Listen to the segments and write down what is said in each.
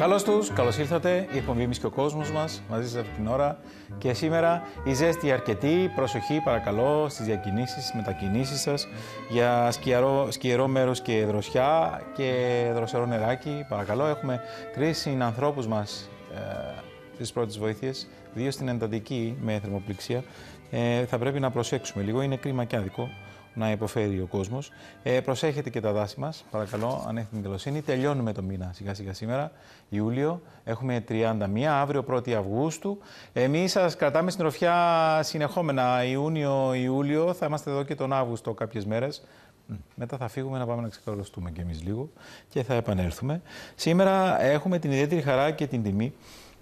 Καλώς τους, καλώς ήρθατε. Η εκπομπή και ο κόσμος μας μαζί σας αυτήν την ώρα. Και σήμερα η ζέστη αρκετή. Προσοχή, παρακαλώ, στις διακινήσεις, στις μετακινήσεις σας για σκιαρό, σκιερό μέρος και δροσιά και δροσερό νεράκι. Παρακαλώ, έχουμε τρεις συνανθρώπους μας ε, στι πρώτες βοήθειες, δύο στην εντατική με θερμοπληξία. Ε, θα πρέπει να προσέξουμε λίγο. Είναι κρίμα και άδικο να υποφέρει ο κόσμος. Ε, προσέχετε και τα δάση μας, παρακαλώ, αν έχετε την καλοσύνη. Τελειώνουμε το μήνα σιγά σιγά σήμερα, Ιούλιο. Έχουμε 31, αύριο 1η Αυγούστου. Εμείς σας κρατάμε στην οφιά συνεχόμενα Ιούνιο-Ιούλιο. Θα είμαστε εδώ και τον Αύγουστο κάποιες μέρες. Μετά θα φύγουμε να πάμε να ξεκαρολωστούμε κι εμείς λίγο και θα επανέλθουμε. Σήμερα έχουμε την ιδιαίτερη χαρά και την τιμή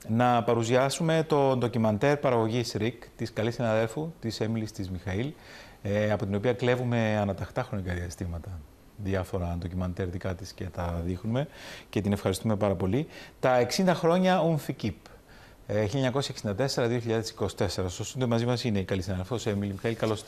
να παρουσιάσουμε το ντοκιμαντέρ παραγωγής ΡΙΚ της καλής συναδέλφου της Έμιλης της Μιχαήλ ε, από την οποία κλέβουμε αναταχτά χρονικά διαστήματα διάφορα ντοκιμαντέρ δικά της και τα δείχνουμε και την ευχαριστούμε πάρα πολύ. Τα 60 χρόνια Umfikip. 1964-2024. Στο στούντιο μαζί μας είναι η καλή συναδελφός Έμιλη Μιχαήλ. Καλώς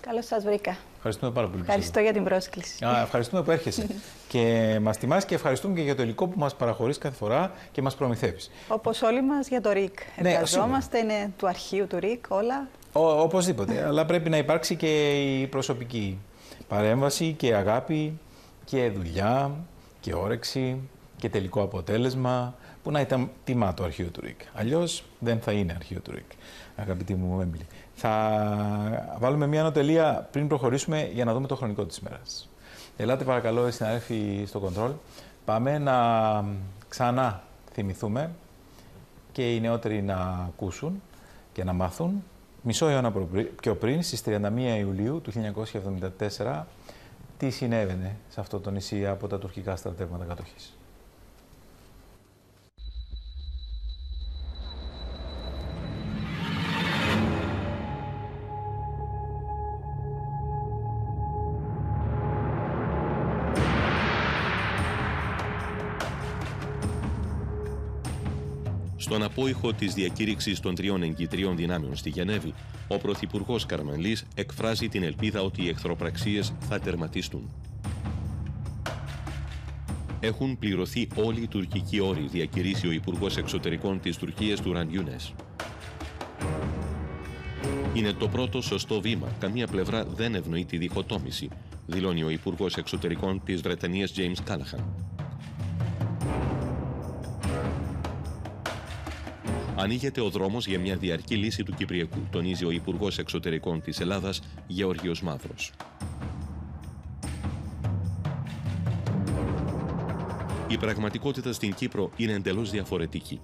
Καλώς σας βρήκα. Ευχαριστούμε πάρα πολύ. Ευχαριστώ για την πρόσκληση. Α, ευχαριστούμε που έρχεσαι. και μας τιμά και ευχαριστούμε και για το υλικό που μας παραχωρείς κάθε φορά και μας προμηθεύεις. Όπως όλοι μας για το ΡΙΚ. Ναι, Εργαζόμαστε, είναι του αρχείου του ΡΙΚ όλα. Ο, οπωσδήποτε. αλλά πρέπει να υπάρξει και η προσωπική παρέμβαση και αγάπη και δουλειά και όρεξη και τελικό αποτέλεσμα που να ήταν τιμά το αρχείο του ΡΙΚ. Αλλιώς δεν θα είναι αρχείο του ΡΙΚ, αγαπητή μου Έμιλη. Θα βάλουμε μια ανωτελεία πριν προχωρήσουμε για να δούμε το χρονικό της ημέρας. Ελάτε παρακαλώ οι συνάδελφοι στο κοντρόλ. Πάμε να ξανά θυμηθούμε και οι νεότεροι να ακούσουν και να μάθουν μισό αιώνα πιο πριν, στις 31 Ιουλίου του 1974, τι συνέβαινε σε αυτό το νησί από τα τουρκικά στρατεύματα κατοχής; Στον απόϊχο της διακήρυξης των τριών εγκυτρίων δυνάμεων στη Γενέβη, ο Πρωθυπουργός Καρμανλή εκφράζει την ελπίδα ότι οι εχθροπραξίες θα τερματιστούν. Έχουν πληρωθεί όλοι οι τουρκικοί όροι, διακηρύσει ο Υπουργός Εξωτερικών της Τουρκίας του Ραντιούνε. Είναι το πρώτο σωστό βήμα. Καμία πλευρά δεν ευνοεί τη διχοτόμηση, δηλώνει ο Υπουργός Εξωτερικών της Βρετανίας James Callahan. Ανοίγεται ο δρόμος για μια διαρκή λύση του Κυπριακού, τονίζει ο Υπουργός Εξωτερικών της Ελλάδας, Γεώργιος Μαύρος. Η πραγματικότητα στην Κύπρο είναι εντελώς διαφορετική.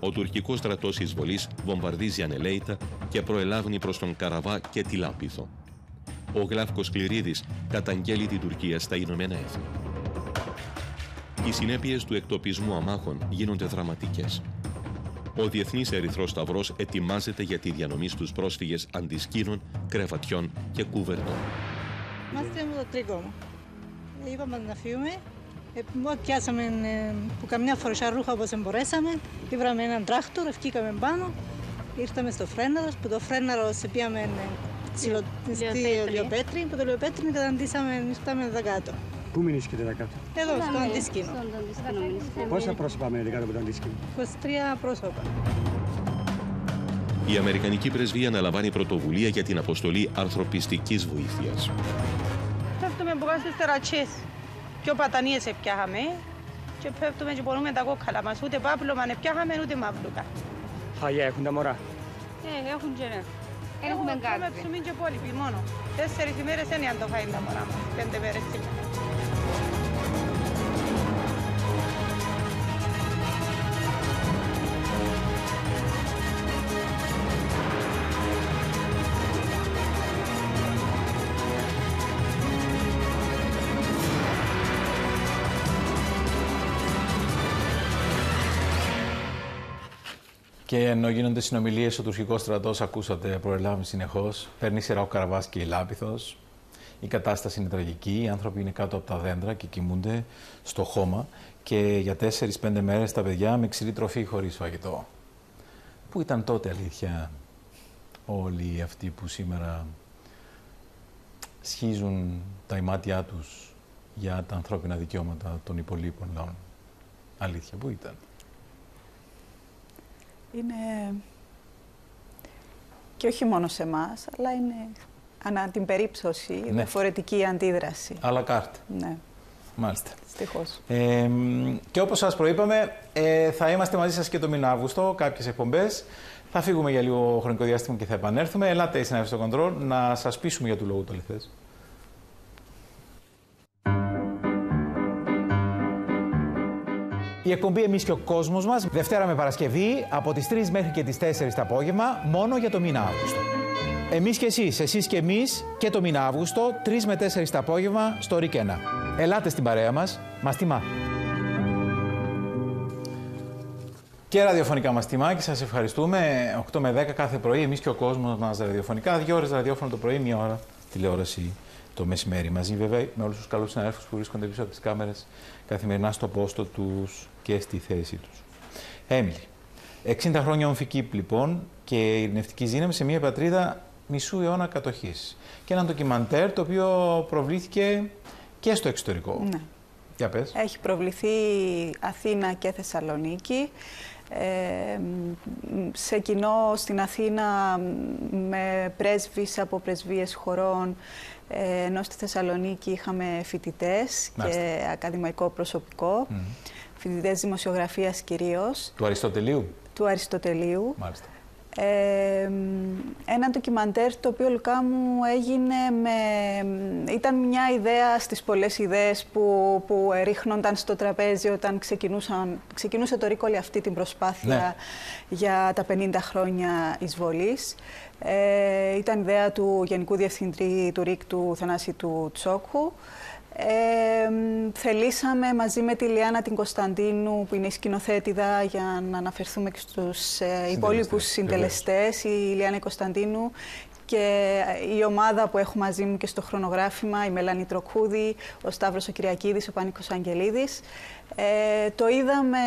Ο τουρκικός στρατός εισβολής βομβαρδίζει ανελαίητα και προελάβει προς τον Καραβά και τη Λάπιθο. Ο Γλάφκος Κληρίδης καταγγέλει την Τουρκία στα Ηνωμένα Έθνη. Οι συνέπειες του εκτοπισμού αμάχων γίνονται δραματικές. Ο Διεθνής Ερυθρός Σταυρός ετοιμάζεται για τη διανομή στους πρόσφυγες αντισκήνων, κρεβατιών και κουβερτών. Είμαστε με το Τρίκωμο. Είπαμε να φύγουμε. Ε, πιάσαμε ε, που καμιά φορά ρούχα όπως μπορέσαμε. Ήβραμε έναν τράκτορ, ευκήκαμε πάνω. Ήρθαμε στο Φρέναρος, που το Φρέναρος σε πήγαμε στη Λιοπέτρη, που το Λιοπέτρη καταντήσαμε, ήρθαμε εδώ κάτω. Πού μηνύσκεται εδώ κάτω; Εδώ, στο αντίσκηνο. Πόσα πρόσωπα μένετε κάτω από το αντίσκηνο; 23 πρόσωπα. Η Αμερικανική Πρεσβεία αναλαμβάνει πρωτοβουλία για την αποστολή ανθρωπιστικής βοήθειας. Πέφτουμε που κάτω στις τερατσίες. Πιο πατανίες επιάχαμε και πέφτουμε και μπορούμε τα κόκκαλα μας. Ούτε πάπλωμα δεν πιάχαμε ούτε μαύλουκα. Φαγιά έχουν τα μωρά. Ε, έχουν και ναι. Έχουμε κάτι. Έχουμε ψωμί και υπόλοιποι μόνο. Τέσσερις ημέρες είναι αν το φάει τα μωρά μας. Πέντε μέρες σήμερα. Και ενώ γίνονται συνομιλίες, ο τουρκικός στρατός, ακούσατε, προελάβει συνεχώς. Παίρνει σειρά ο Καραβάς και η Λάπηθο. Η κατάσταση είναι τραγική. Οι άνθρωποι είναι κάτω από τα δέντρα και κοιμούνται στο χώμα. Και για 4-5 μέρες τα παιδιά με ξηρή τροφή χωρίς φαγητό. Πού ήταν τότε αλήθεια όλοι αυτοί που σήμερα σχίζουν τα ημάτια τους για τα ανθρώπινα δικαιώματα των υπολείπων λαών; Αλήθεια, πού ήταν; Είναι και όχι μόνο σε εμάς, αλλά είναι ανά την περίπτωση Ναι. διαφορετική αντίδραση. Αλλά κάρτ. Ναι, Μάλιστα. δυστυχώς. Ε, και όπως σας προείπαμε, ε, θα είμαστε μαζί σας και το μήνα Αύγουστο, κάποιες εκπομπές. Θα φύγουμε για λίγο χρονικό διάστημα και θα επανέλθουμε. Ελάτε, συνάδελφοι στο Control, να σας πείσουμε για του λόγου το αληθές. Η εκπομπή Εμείς και ο Κόσμος μας, Δευτέρα με Παρασκευή, από τις 3 μέχρι και τις 4 το απόγευμα, μόνο για το μήνα Αύγουστο. Εμείς και εσείς, εσείς και εμείς και το μήνα Αύγουστο, 3 με 4 το απόγευμα στο ΡΙΚ 1. Ελάτε στην παρέα μας, μας τιμά. Και ραδιοφωνικά μας τιμά και σας ευχαριστούμε. 8 με 10 κάθε πρωί, εμείς και ο κόσμος μας ραδιοφωνικά. Δύο ώρες ραδιόφωνο το πρωί, μία ώρα τηλεόραση το μεσημέρι. Μαζί βέβαια με όλους τους καλούς συναδέλφους που βρίσκονται πίσω από τις κάμερες καθημερινά στο πόστο τους και στη θέση τους. Έμιλι. 60 χρόνια ομφική λοιπόν και ειρηνευτική δύναμη σε μια πατρίδα μισού αιώνα κατοχής. Και ένα ντοκιμαντέρ το οποίο προβλήθηκε και στο εξωτερικό. Ναι. Για πες. Έχει προβληθεί Αθήνα και Θεσσαλονίκη. Ε, μ, σε κοινό στην Αθήνα μ, με πρέσβεις από πρεσβείες χωρών, ε, ενώ στη Θεσσαλονίκη είχαμε φοιτητές και Μάλιστα. ακαδημαϊκό προσωπικό, Μμμ. Φοιτητές δημοσιογραφίας κυρίως, Του Αριστοτελείου; του Αριστοτελείου. Μάλιστα. Ε, μ, ένα ντοκιμαντέρ το οποίο Λουκά μου έγινε με... μ, ήταν μια ιδέα στις πολλές ιδέες που, που ρίχνονταν στο τραπέζι όταν ξεκινούσαν, ξεκινούσε το Ρίκολη αυτή την προσπάθεια Ναι. για τα 50 χρόνια εισβολής. Ε, ήταν ιδέα του Γενικού Διευθυντή του ΡΙΚ του Θανάση του Τσόκου. Ε, μ, θελήσαμε μαζί με τη Λιάνα την Κωνσταντίνου που είναι η σκηνοθέτηδα για να αναφερθούμε και στους ε, υπόλοιπους συντελεστές, η Λιάνα Κωνσταντίνου και η ομάδα που έχω μαζί μου και στο χρονογράφημα, η Μελάνη Τροκούδη, ο Σταύρος ο Κυριακίδης, ο Πάνικος Αγγελίδης. Ε, το είδαμε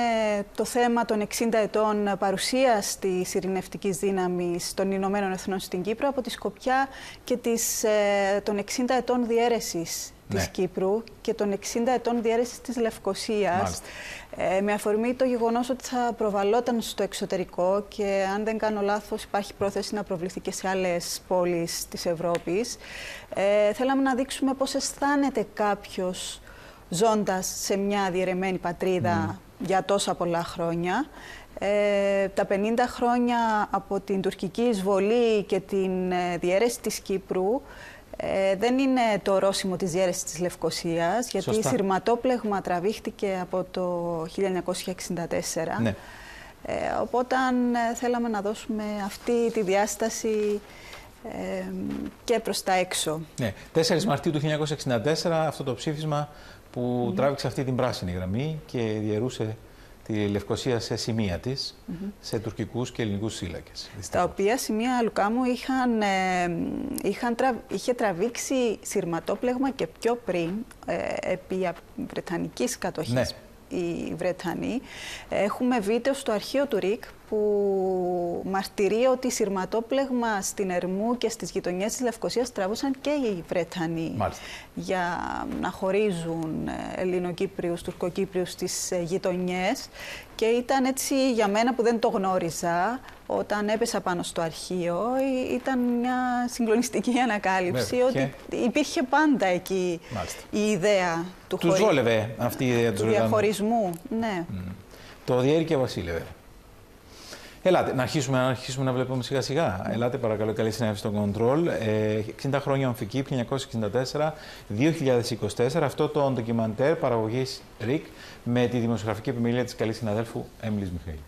το θέμα των 60 ετών παρουσίας της ειρηνευτικής δύναμης των Ηνωμένων Εθνών στην Κύπρο από τη σκοπιά και της, ε, των 60 ετών διαίρεσης της Ναι. Κύπρου και των 60 ετών διαίρεσης της Λευκοσίας. Μάλιστα. Ε, με αφορμή το γεγονός ότι θα προβαλόταν στο εξωτερικό και αν δεν κάνω λάθος υπάρχει πρόθεση να προβληθεί και σε άλλες πόλεις της Ευρώπης. Ε, θέλαμε να δείξουμε πώς αισθάνεται κάποιος ζώντας σε μια διαιρεμένη πατρίδα για τόσα πολλά χρόνια. Ε, τα 50 χρόνια από την τουρκική εισβολή και την ε, διαίρεση της Κύπρου ε, δεν είναι το ορόσημο της διαίρεσης της Λευκοσίας, γιατί Σωστά. η σειρματόπλεγμα τραβήχτηκε από το 1964. Ναι. Ε, οπότε αν, ε, θέλαμε να δώσουμε αυτή τη διάσταση ε, και προς τα έξω. Ναι. 4 Μαρτίου του 1964 αυτό το ψήφισμα που τράβηξε αυτή την πράσινη γραμμή και διαιρούσε τη Λευκοσία σε σημεία της, σε τουρκικούς και ελληνικούς σύλλακες. Τα δυστυχώς. οποία σημεία, Λουκά μου, είχαν, ε, είχαν τρα- είχε τραβήξει σειρματόπλεγμα και πιο πριν, ε, επί α- Βρετανικής κατοχής Ναι. Οι Βρετανοί. Έχουμε βίντεο στο αρχείο του ΡΙΚ που μαρτυρεί ότι σειρματόπλεγμα στην Ερμού και στις γειτονιές της Λευκοσίας τραβούσαν και οι Βρετανοί Μάλιστα. για να χωρίζουν ε, Ελληνοκύπριους, Τουρκοκύπριους στις ε, γειτονιές και ήταν έτσι για μένα που δεν το γνώριζα όταν έπεσα πάνω στο αρχείο ε, ήταν μια συγκλονιστική ανακάλυψη Βέβαια. ότι υπήρχε πάντα εκεί Μάλιστα. η ιδέα του, Τους χωρι- βόλευε αυτή η ιδέα του τους Βρετανών. διαχωρισμού. Ναι. Το διέρη και Βασίλη, βέβαια. Ελάτε, να αρχίσουμε, να αρχίσουμε να βλέπουμε σιγά σιγά. Ελάτε, παρακαλώ, καλή συνέντευξη στο Control. Ε, 60 χρόνια ομφική, 1964-2024. Αυτό το ντοκιμαντέρ παραγωγής RIC με τη δημοσιογραφική επιμέλεια της καλής συναδέλφου Έμιλης Μιχαήλ.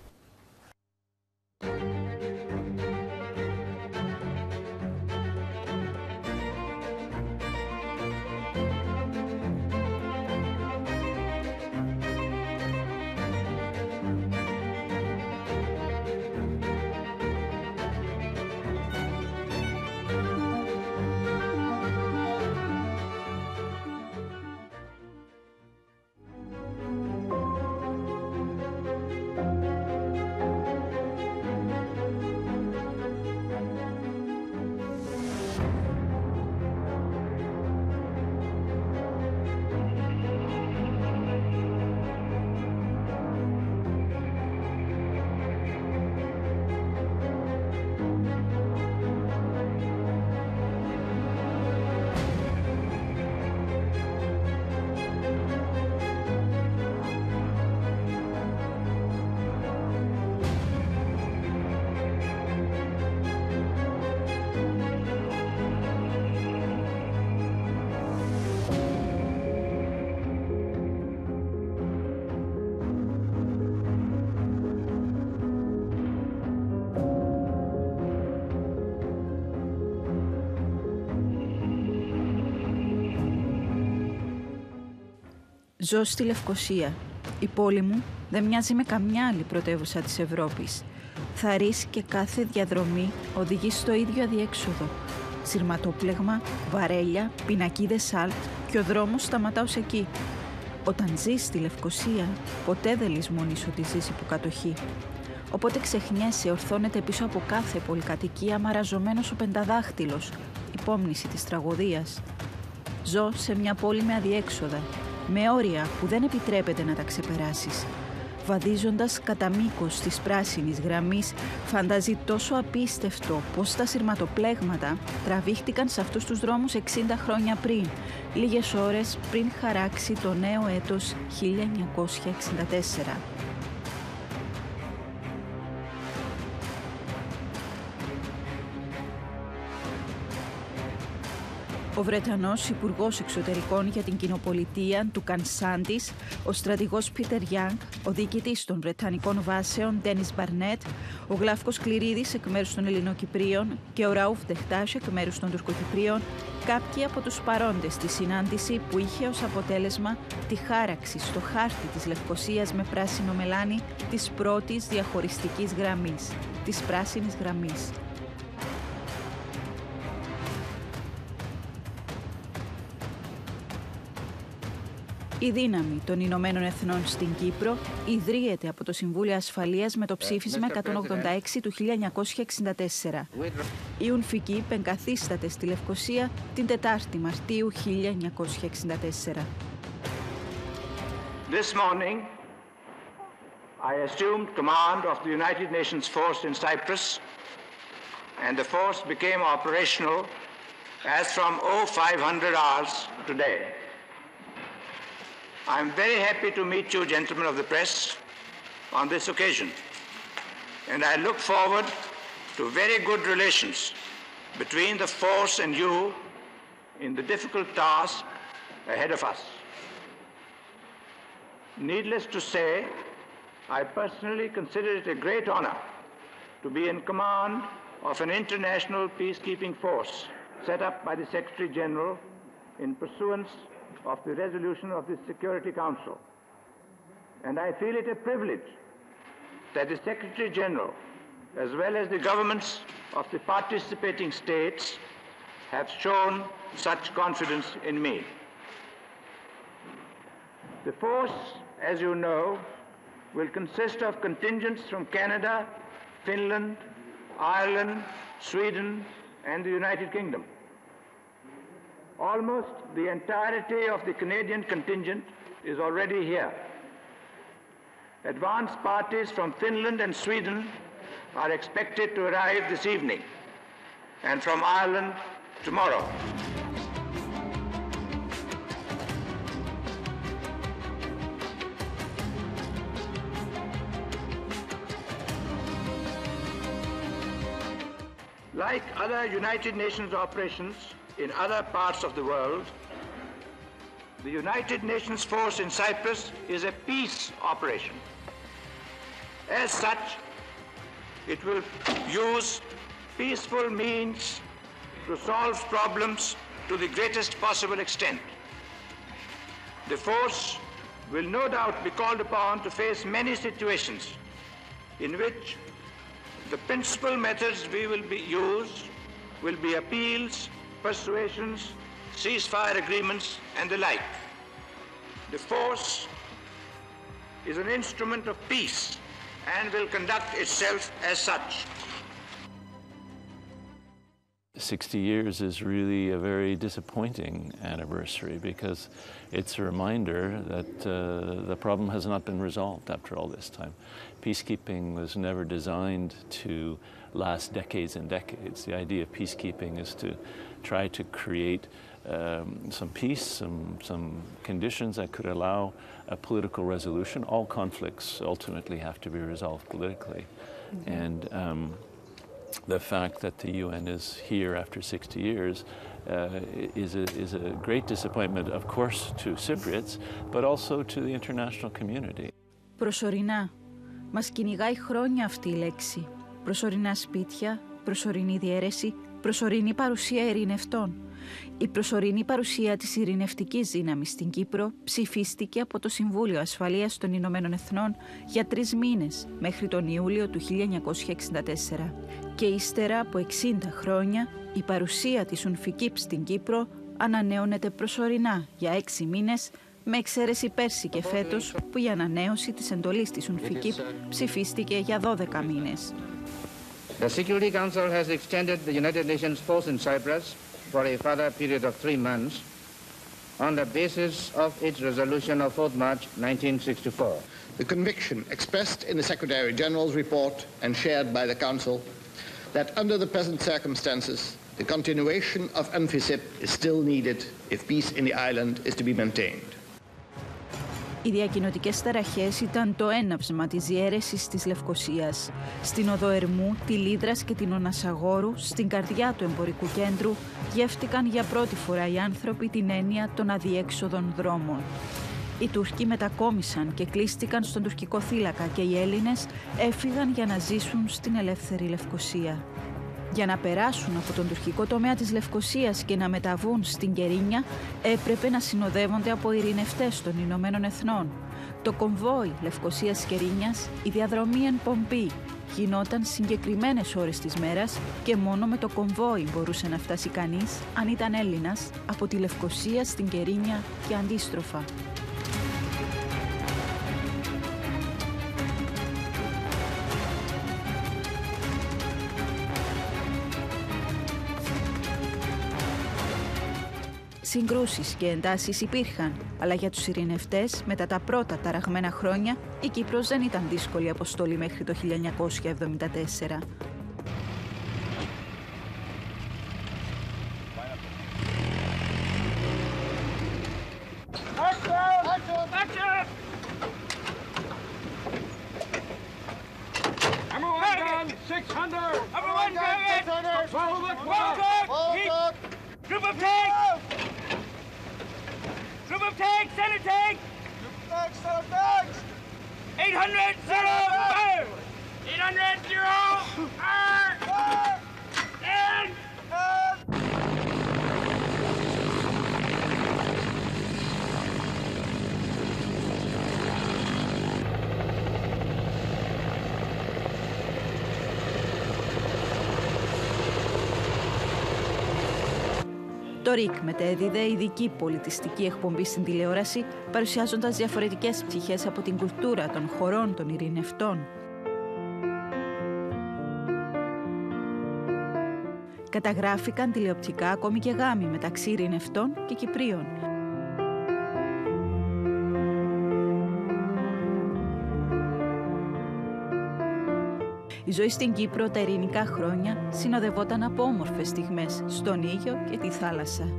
Ζω στη Λευκοσία. Η πόλη μου δεν μοιάζει με καμιά άλλη πρωτεύουσα της Ευρώπης. Θαρής και κάθε διαδρομή οδηγεί στο ίδιο αδιέξοδο. Συρματόπλεγμα, βαρέλια, πινακίδες σάλτ και ο δρόμος σταματά ως εκεί. Όταν ζεις στη Λευκοσία, ποτέ δεν λησμονείς ότι ζεις υποκατοχή. Οπότε ξεχνιέσαι, ορθώνεται πίσω από κάθε πολυκατοικία μαραζωμένος ο πενταδάχτυλος, υπόμνηση της τραγωδίας. Ζω σε μια πόλη με αδιέξοδα, με όρια που δεν επιτρέπεται να τα ξεπεράσεις. Βαδίζοντας κατά μήκος της πράσινης γραμμής, φανταζεί τόσο απίστευτο πως τα σειρματοπλέγματα τραβήχτηκαν σε αυτούς τους δρόμους 60 χρόνια πριν, λίγες ώρες πριν χαράξει το νέο έτος 1964. Ο Βρετανός Υπουργός Εξωτερικών για την Κοινοπολιτεία του Κανσάντη, ο στρατηγός Πίτερ Γιάνγκ, ο διοικητής των Βρετανικών βάσεων Ντένις Μπαρνέτ, ο Γλάφκος Κληρίδης εκ μέρους των Ελληνοκυπρίων και ο Ραούφ Δεχτάς εκ μέρους των Τουρκοκυπρίων, κάποιοι από τους παρόντες στη συνάντηση που είχε ως αποτέλεσμα τη χάραξη στο χάρτη της Λευκοσίας με πράσινο μελάνι της πρώτης διαχωριστικής γραμμής, της πράσινης γραμμής. Η δύναμη των Ηνωμένων Εθνών στην Κύπρο ιδρύεται από το Συμβούλιο Ασφαλείας με το ψήφισμα 186 του 1964. Η Ουνφική πεγκαθίσταται στη Λευκοσία την 4η Μαρτίου 1964. This morning, I assumed command of the United Nations force in Cyprus, and the force became operational as from 0500 hours today. I'm very happy to meet you, gentlemen of the press, on this occasion. And I look forward to very good relations between the force and you in the difficult task ahead of us. Needless to say, I personally consider it a great honor to be in command of an international peacekeeping force set up by the Secretary General in pursuance of the resolution of the Security Council. And I feel it a privilege that the Secretary General, as well as the governments of the participating states, have shown such confidence in me. The force, as you know, will consist of contingents from Canada, Finland, Ireland, Sweden, and the United Kingdom. Almost the entirety of the Canadian contingent is already here. Advance parties from Finland and Sweden are expected to arrive this evening, and from Ireland tomorrow. Like other United Nations operations, in other parts of the world, the United Nations force in Cyprus is a peace operation. As such, it will use peaceful means to solve problems to the greatest possible extent. The force will no doubt be called upon to face many situations in which the principal methods we will be use will be appeals persuasions, ceasefire agreements, and the like. The force is an instrument of peace and will conduct itself as such. 60 years is really a very disappointing anniversary because it's a reminder that uh, the problem has not been resolved after all this time. Peacekeeping was never designed to last decades and decades. The idea of peacekeeping is to try to create um, some peace, some, some conditions that could allow a political resolution. All conflicts ultimately have to be resolved politically. Mm-hmm. And um, the fact that the UN is here after 60 years uh, is, a, is a great disappointment, of course, to Cypriots, but also to the international community. Προσωρινά. Μας κυνηγάει χρόνια αυτή η λέξη. Προσωρινά σπίτια, προσωρινή διαίρεση, προσωρινή παρουσία ειρηνευτών. Η προσωρινή παρουσία της ειρηνευτικής δύναμης στην Κύπρο ψηφίστηκε από το Συμβούλιο Ασφαλείας των Ηνωμένων Εθνών για τρεις μήνες μέχρι τον Ιούλιο του 1964. Και ύστερα από 60 χρόνια η παρουσία της UNFICIP στην Κύπρο ανανεώνεται προσωρινά για έξι μήνες με εξαίρεση πέρσι και φέτος που η ανανέωση της εντολής της UNFICIP ψηφίστηκε για 12 μήνες. The Security Council has extended the United Nations force in Cyprus for a further period of three months on the basis of its resolution of 4th March 1964. The conviction expressed in the Secretary General's report and shared by the Council that under the present circumstances the continuation of UNFICIP is still needed if peace in the island is to be maintained. Οι διακοινωτικές ταραχές ήταν το έναυσμα της διαίρεσης της Λευκοσίας. Στην οδό Ερμού, τη Λίδρας και την Ονασαγόρου, στην καρδιά του εμπορικού κέντρου, γεύτηκαν για πρώτη φορά οι άνθρωποι την έννοια των αδιέξοδων δρόμων. Οι Τούρκοι μετακόμισαν και κλείστηκαν στον τουρκικό θύλακα και οι Έλληνες έφυγαν για να ζήσουν στην ελεύθερη Λευκοσία. Για να περάσουν από τον τουρκικό τομέα της Λευκοσίας και να μεταβούν στην Κερίνια, έπρεπε να συνοδεύονται από ειρηνευτές των Ηνωμένων Εθνών. Το κομβόι Λευκοσίας Κερίνιας, η διαδρομή εν πομπή, γινόταν συγκεκριμένες ώρες της μέρας και μόνο με το κομβόι μπορούσε να φτάσει κανείς, αν ήταν Έλληνας, από τη Λευκοσία στην Κερίνια και αντίστροφα. Συγκρούσεις και εντάσεις υπήρχαν, αλλά για τους ειρηνευτές, μετά τα πρώτα ταραγμένα χρόνια, η Κύπρος δεν ήταν δύσκολη αποστολή μέχρι το 1974. Group of tanks! Group of tanks, center tank! Tanks, center tanks! 800, zero, fire! 800, zero, fire! And... Το ΡΙΚ μετέδιδε ειδική πολιτιστική εκπομπή στην τηλεόραση, παρουσιάζοντας διαφορετικές ψυχές από την κουλτούρα των χωρών των ειρηνευτών. Καταγράφηκαν τηλεοπτικά ακόμη και γάμοι μεταξύ ειρηνευτών και Κυπρίων. Ζωή στην Κύπρο τα ειρηνικά χρόνια συνοδευόταν από όμορφες στιγμές στον ήλιο και τη θάλασσα.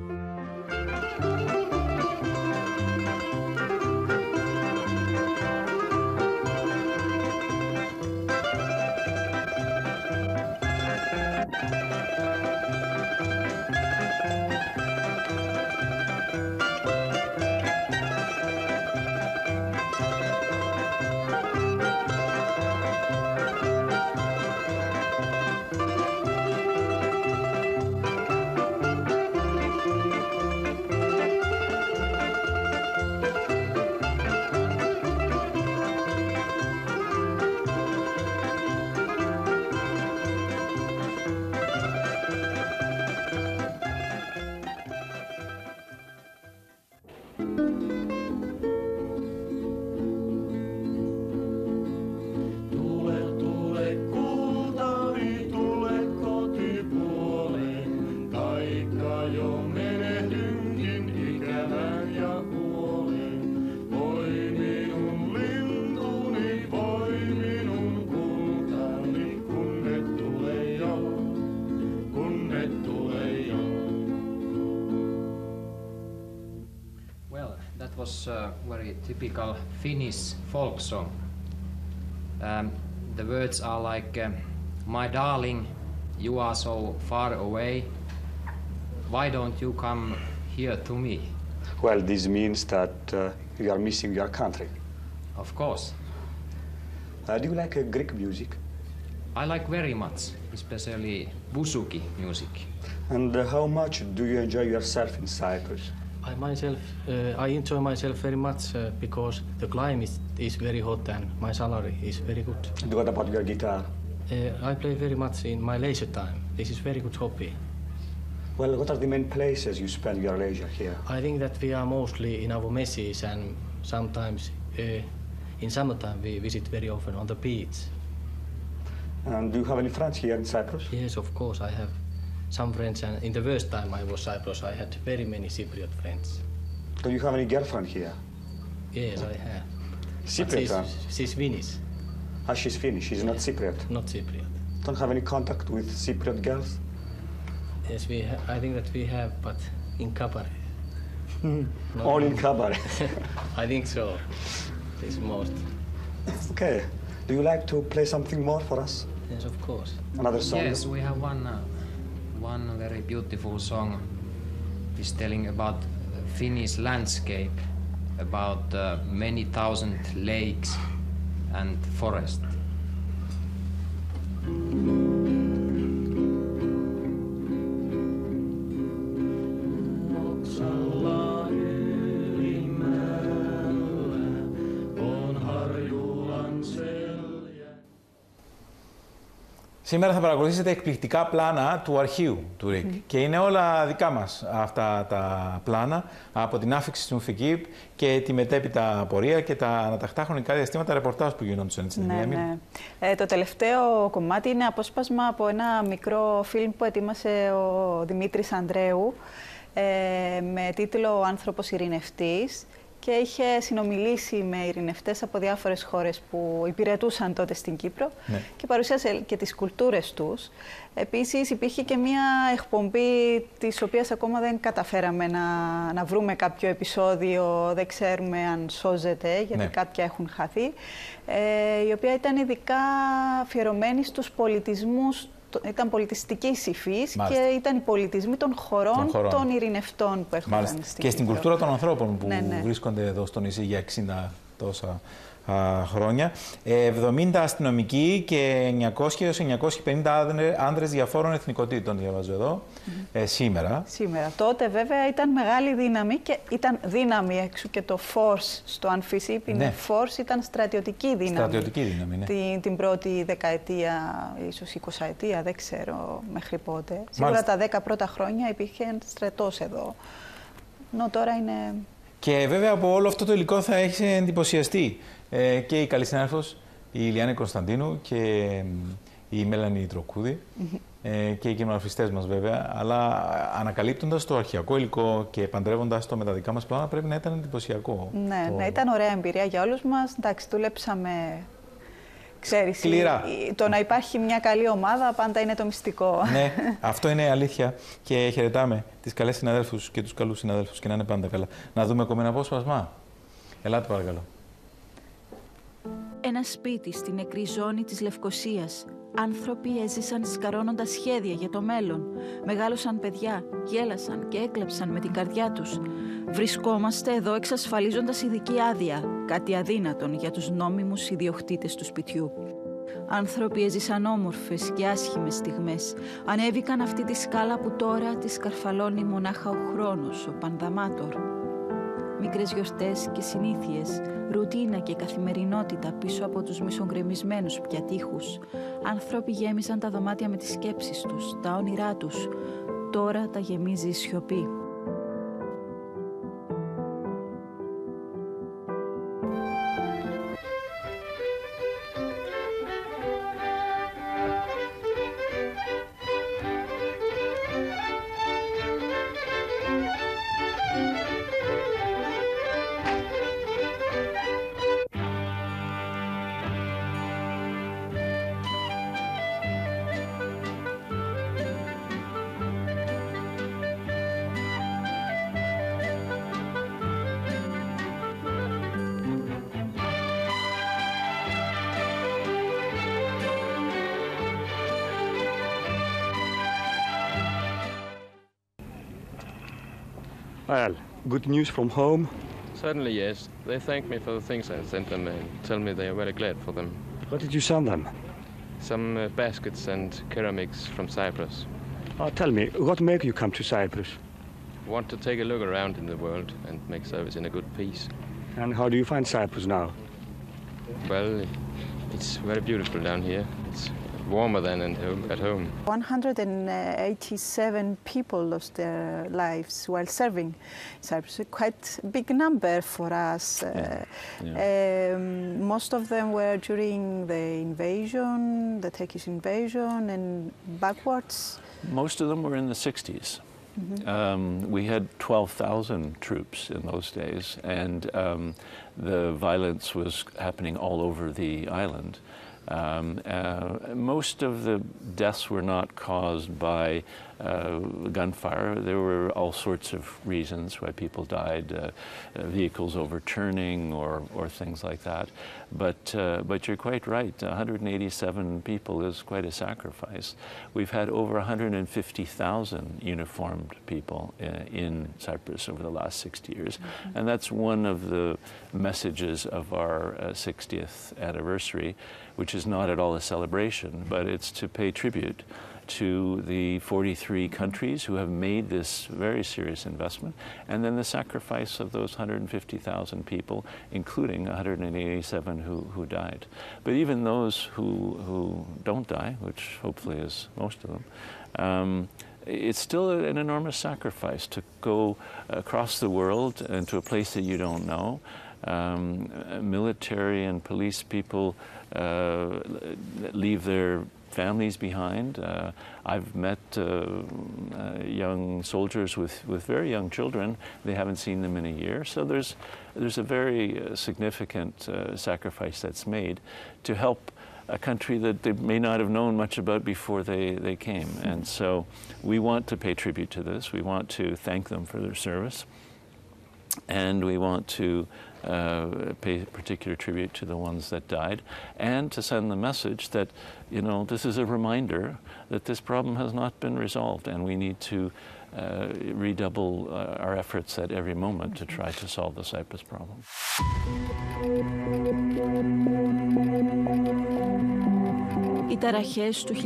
Folk song. Um, the words are like, uh, My darling, you are so far away. Why don't you come here to me? Well, this means that uh, you are missing your country. Of course. Uh, do you like uh, Greek music? I like very much, especially buzuki music. And how much do you enjoy yourself in Cyprus? I myself, uh, I enjoy myself very much uh, because the climate is very hot and my salary is very good. And what about your guitar? Uh, I play very much in my leisure time. This is very good hobby. Well, what are the main places you spend your leisure here? I think that we are mostly in our messes and sometimes uh, in summertime we visit very often on the beach. And do you have any friends here in Cyprus? Yes, of course, I have some friends and in the first time I was Cyprus I had very many Cypriot friends. Do you have any girlfriend here? Yes, I have. Cypriot? She's, huh? she's Finnish, Ah, she's Finnish, she's not Cypriot. not Cypriot. Don't have any contact with Cypriot girls? Yes, we ha- I think that we have, but in cabaret. Not All in cabaret. I think so. It's most. okay. Do you like to play something more for us? Yes, of course. Another song? Yes, we have one, uh, one very beautiful song. Is telling about Finnish landscape, about uh, many thousand lakes and forest. Σήμερα θα παρακολουθήσετε εκπληκτικά πλάνα του αρχείου του ΡΙΚ. Και είναι όλα δικά μας αυτά τα πλάνα από την άφηξη του Φικίπ και τη μετέπειτα πορεία και τα αναταχτά χρονικά διαστήματα ρεπορτάζ που γίνονταν στην Ναι, Ενδιάμινη. ναι. Ε, το τελευταίο κομμάτι είναι απόσπασμα από ένα μικρό φιλμ που ετοίμασε ο Δημήτρης Ανδρέου ε, με τίτλο «Ο άνθρωπος ειρηνευτής» και είχε συνομιλήσει με ειρηνευτές από διάφορες χώρες που υπηρετούσαν τότε στην Κύπρο Ναι. και παρουσίασε και τις κουλτούρες τους. Επίσης υπήρχε και μία εκπομπή της οποίας ακόμα δεν καταφέραμε να, να βρούμε κάποιο επεισόδιο, δεν ξέρουμε αν σώζεται γιατί Ναι. κάποια έχουν χαθεί, ε, η οποία ήταν ειδικά αφιερωμένη στους πολιτισμούς, το- ήταν πολιτιστική υφής Μάλιστα. και ήταν οι πολιτισμοί των χωρών Των των, χωρών. ειρηνευτών που έρχονταν Μάλιστα. στην Και στην Κύπρο. κουλτούρα των ανθρώπων που Ναι, ναι. βρίσκονται εδώ στο νησί για 60 τόσα α, χρόνια. Ε, 70 αστυνομικοί και 900 έως 950 άνδρε- άνδρες διαφόρων εθνικότητων, διαβάζω εδώ, ε, σήμερα. Σήμερα. Τότε βέβαια ήταν μεγάλη δύναμη και ήταν δύναμη έξω και το force στο Ανφισίπ είναι Ναι. force, ήταν στρατιωτική δύναμη. Στρατιωτική δύναμη, ναι. Την, την πρώτη δεκαετία, ίσως 20 ετία, δεν ξέρω μέχρι πότε. Σίγουρα Μάλιστα. τα 10 πρώτα χρόνια υπήρχε στρατός εδώ. Ενώ τώρα είναι... Και βέβαια από όλο αυτό το υλικό θα έχεις εντυπωσιαστεί ε, και η καλή συνάδελφος, η Ηλιάνη Κωνσταντίνου και μ, η Μέλανη Τροκούδη ε, και οι κινηματογραφιστές μας βέβαια, αλλά ανακαλύπτοντας το αρχαιακό υλικό και παντρεύοντας το με τα δικά μας πλάνα πρέπει να ήταν εντυπωσιακό. Ναι, το- ναι, ήταν ωραία εμπειρία για όλους μας. Εντάξει, δούλεψαμε, ξέρεις, Σκληρά. η- το να υπάρχει μια καλή ομάδα πάντα είναι το μυστικό. ναι, αυτό είναι αλήθεια και χαιρετάμε τις καλές συναδέλφους και τους καλούς συναδέλφους και να είναι πάντα καλά. Να δούμε ακόμα ένα απόσπασμα. Ελάτε παρακαλώ. Ένα σπίτι στην νεκρή ζώνη της Λευκοσίας. Άνθρωποι έζησαν σκαρώνοντας σχέδια για το μέλλον. Μεγάλωσαν παιδιά, γέλασαν και έκλεψαν με την καρδιά τους. Βρισκόμαστε εδώ εξασφαλίζοντας ειδική άδεια, κάτι αδύνατον για τους νόμιμους ιδιοκτήτες του σπιτιού. Άνθρωποι έζησαν όμορφες και άσχημες στιγμές. Ανέβηκαν αυτή τη σκάλα που τώρα τη σκαρφαλώνει μονάχα ο χρόνος, ο πανδαμάτορ. Μικρές γιορτές και συνήθειες, ρουτίνα και καθημερινότητα πίσω από τους μισογκρεμισμένους πια τείχους. Άνθρωποι γέμιζαν τα δωμάτια με τις σκέψεις τους, τα όνειρά τους. Τώρα τα γεμίζει η σιωπή. Good news from home. Certainly, yes. They thank me for the things I sent them and tell me they are very glad for them. What did you send them? Some uh, baskets and ceramics from Cyprus. Uh, tell me, what made you come to Cyprus? Want to take a look around in the world and make service in a good peace. And how do you find Cyprus now? Well, it's very beautiful down here. It's warmer than at home. 187 people lost their lives while serving Cyprus. A quite big number for us. Yeah. Yeah. Um, most of them were during the invasion, the Turkish invasion, and backwards. Most of them were in the 60s. Mm -hmm. um, we had 12,000 troops in those days, and um, the violence was happening all over the island. Um, uh, most of the deaths were not caused by uh, gunfire. There were all sorts of reasons why people died, uh, uh, vehicles overturning or, or things like that. But, uh, but you're quite right, 187 people is quite a sacrifice. We've had over 150,000 uniformed people in, in, Cyprus over the last 60 years. Mm-hmm. And that's one of the messages of our 60th uh, anniversary, which is not at all a celebration, but it's to pay tribute to the 43 countries who have made this very serious investment, and then the sacrifice of those 150,000 people, including 187 who, who died. But even those who, who don't die, which hopefully is most of them, um, it's still an enormous sacrifice to go across the world and to a place that you don't know. Um, military and police people uh, leave their families behind. Uh, I've met uh, uh, young soldiers with, with very young children. They haven't seen them in a year. So there's, there's a very uh, significant sacrifice that's made to help a country that they may not have known much about before they, they came. And so we want to pay tribute to this. We want to thank them for their service. And we want to uh, pay particular tribute to the ones that died, and to send the message that, you know, this is a reminder that this problem has not been resolved, and we need to uh, redouble uh, our efforts at every moment to try to solve the Cyprus problem. Οι ταραχές του 1963-64,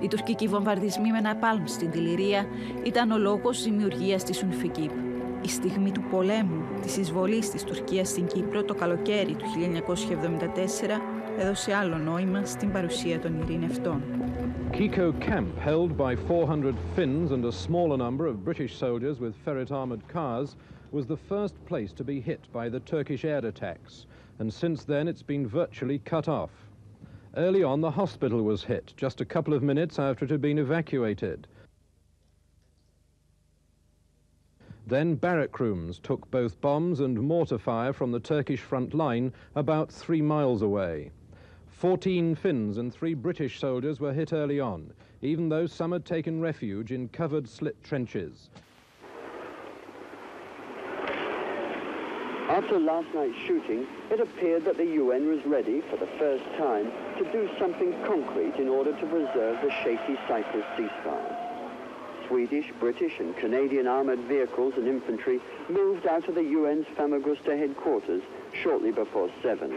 οι τουρκικοί βομβαρδισμοί με ένα πάλμ στην Τιληρία ήταν ο λόγος δημιουργίας της UNFICIP. Η στιγμή του πολέμου, της εισβολής της Τουρκίας στην Κύπρο το καλοκαίρι του 1974 έδωσε άλλο νόημα στην παρουσία των ειρηνευτών. Kiko Camp, held by 400 Finns and a smaller number of British soldiers with ferret armoured cars, was the first place to be hit by the Turkish air attacks, and since then it's been virtually cut off. Early on, the hospital was hit, just a couple of minutes after it had been evacuated. Then barrack rooms took both bombs and mortar fire from the Turkish front line about three miles away. Fourteen Finns and three British soldiers were hit early on, even though some had taken refuge in covered slit trenches. After last night's shooting, it appeared that the UN was ready, for the first time, to do something concrete in order to preserve the shaky Cyprus ceasefire. Swedish, British and Canadian armoured vehicles and infantry moved out of the UN's Famagusta headquarters shortly before 7.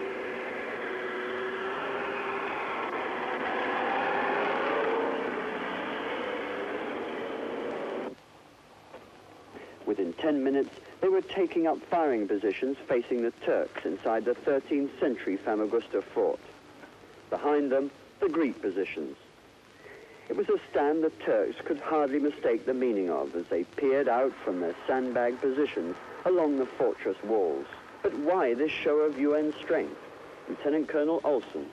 Within 10 minutes, they were taking up firing positions facing the Turks inside the 13th century Famagusta fort. Behind them, the Greek positions. It was a stand the Turks could hardly mistake the meaning of as they peered out from their sandbag positions along the fortress walls. But why this show of UN strength? Lieutenant Colonel Olson.